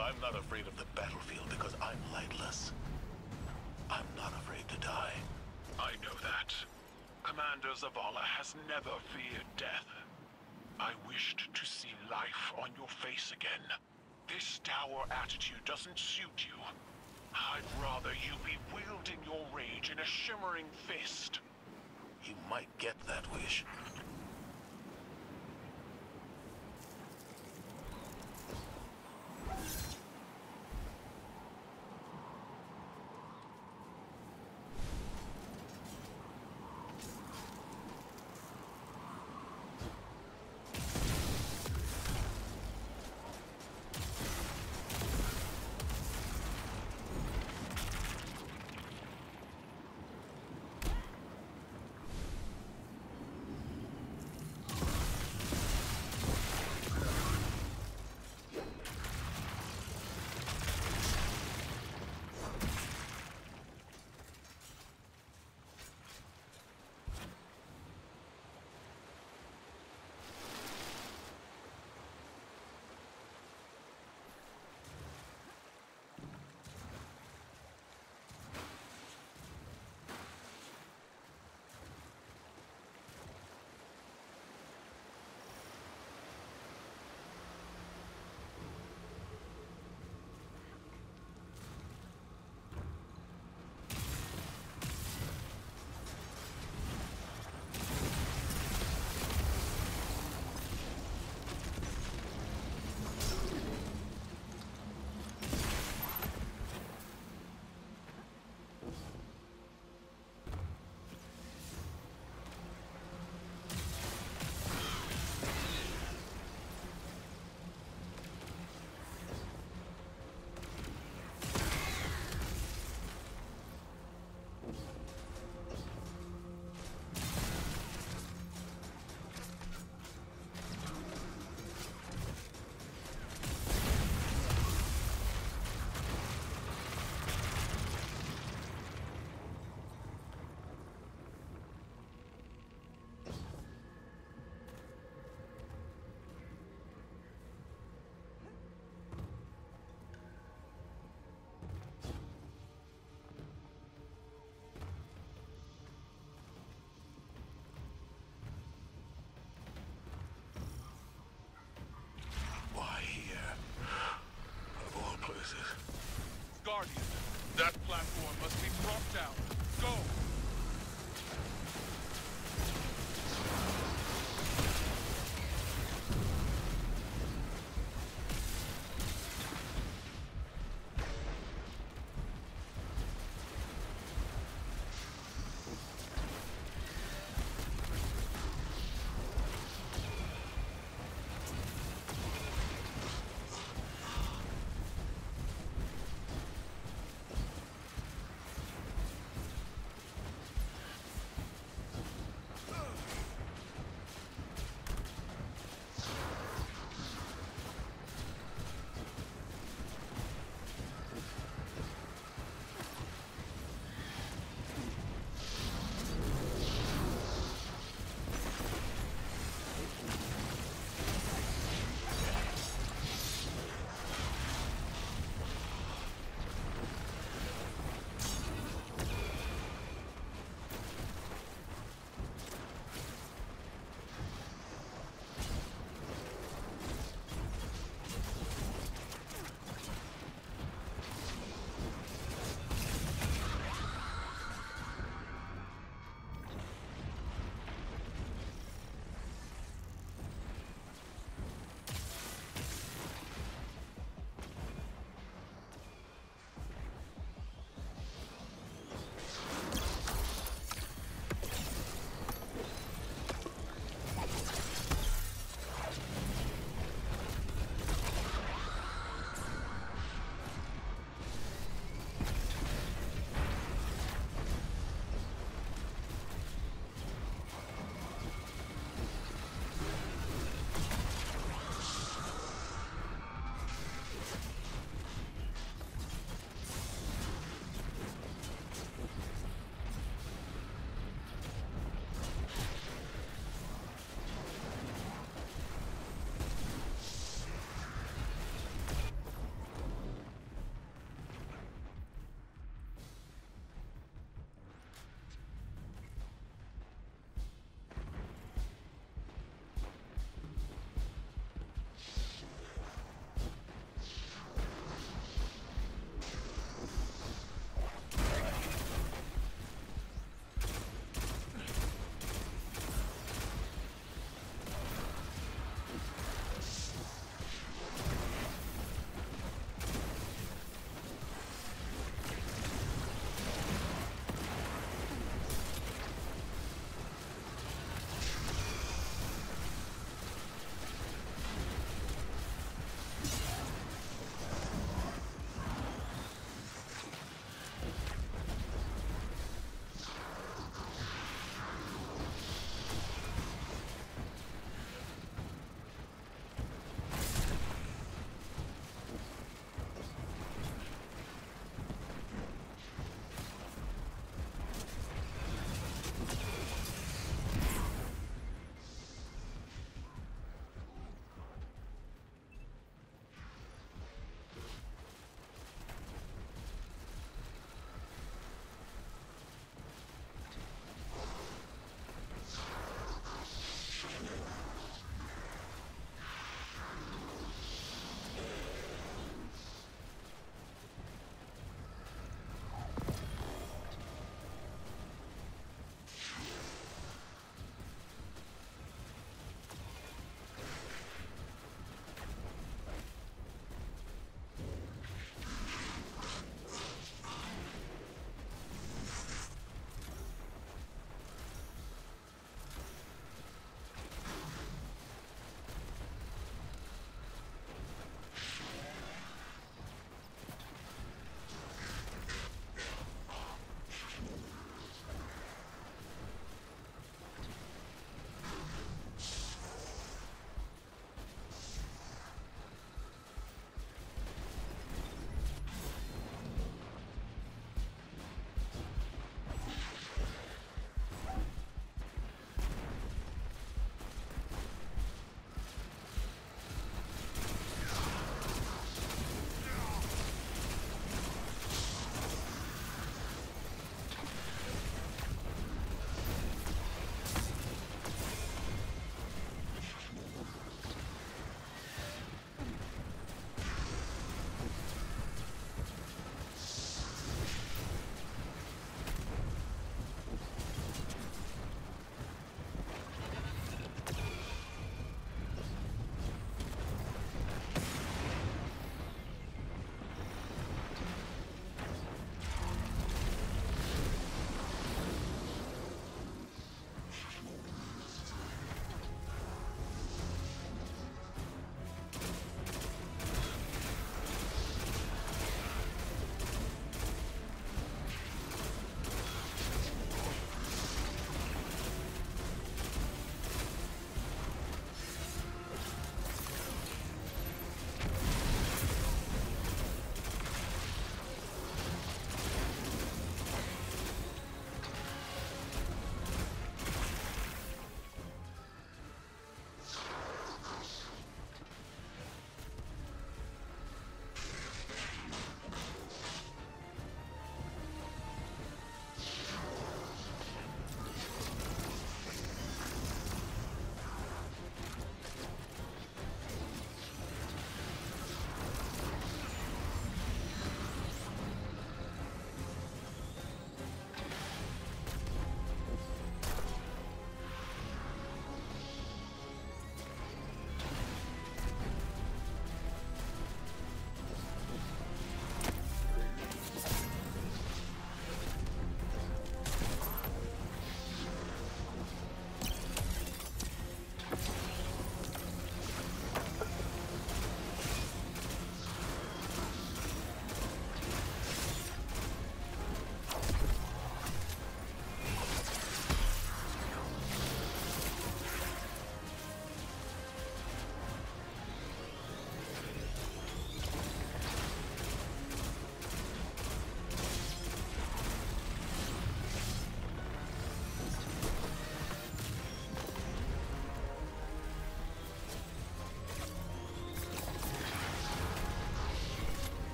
S13: I'm not afraid of the battlefield because I'm lightless. I'm not afraid to die.
S2: I know that. Commander Zavala has never feared death. I wished to see life on your face again. This dour attitude doesn't suit you. I'd rather you be wielding your rage in a shimmering fist.
S16: You might get that wish. Guardian, that platform must be brought down. Go!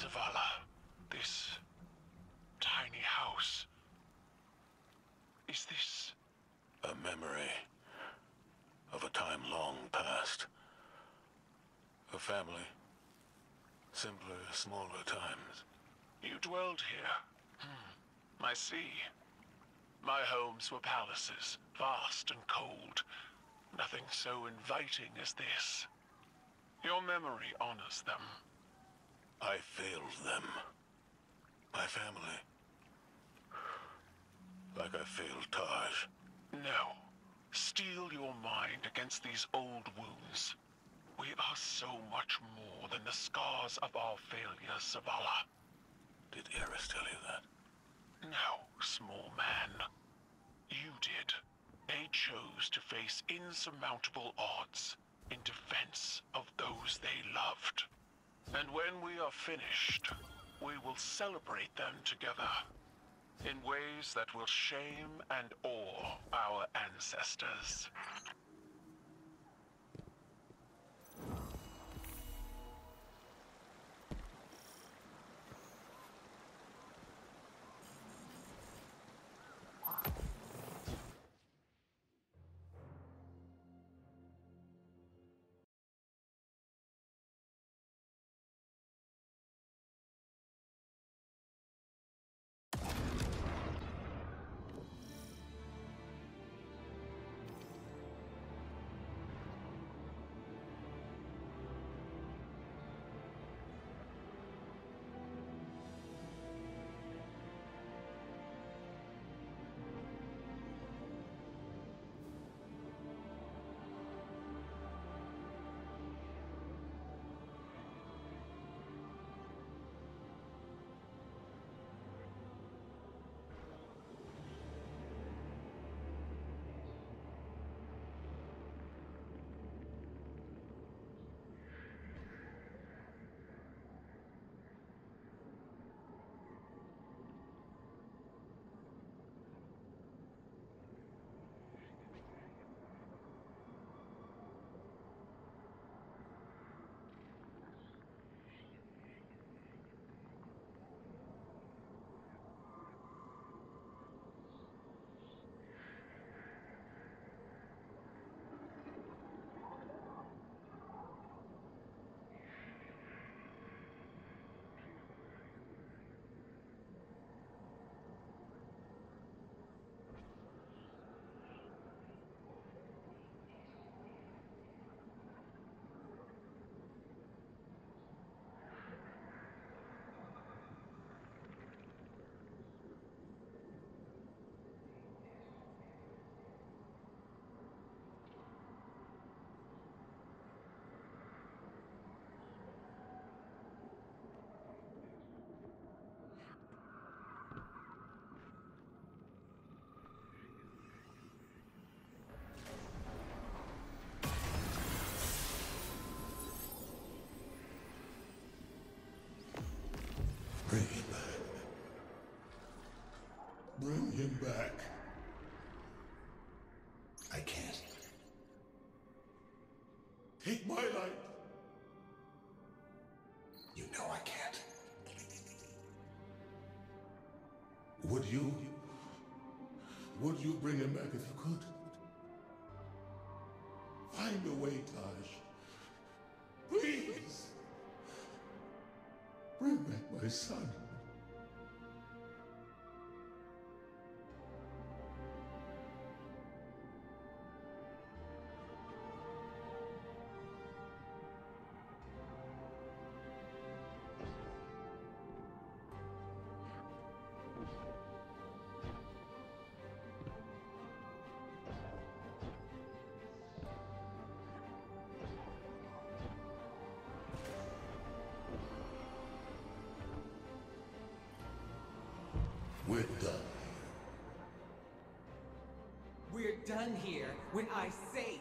S2: Zavala, this tiny house. Is this
S13: A memory of a time long past. A family. Simpler, smaller times.
S2: You dwelled here. Hmm. I see. My homes were palaces, vast and cold. Nothing so inviting as this. Your memory honors them.
S13: I failed them. My family. Like I failed Taj.
S2: No. Steel your mind against these old wounds. We are so much more than the scars of our failures, Zavala.
S13: Did Eris tell you that?
S2: No, small man. You did. They chose to face insurmountable odds in defense of those they loved. And when we are finished, we will celebrate them together. In ways that will shame and awe our ancestors.
S16: Him back. I can't. Take my light. You know I can't. Would you? Would you bring him back if you could? Find a way, Taj. Please. Bring back my son. We're done.
S5: We're done here when I say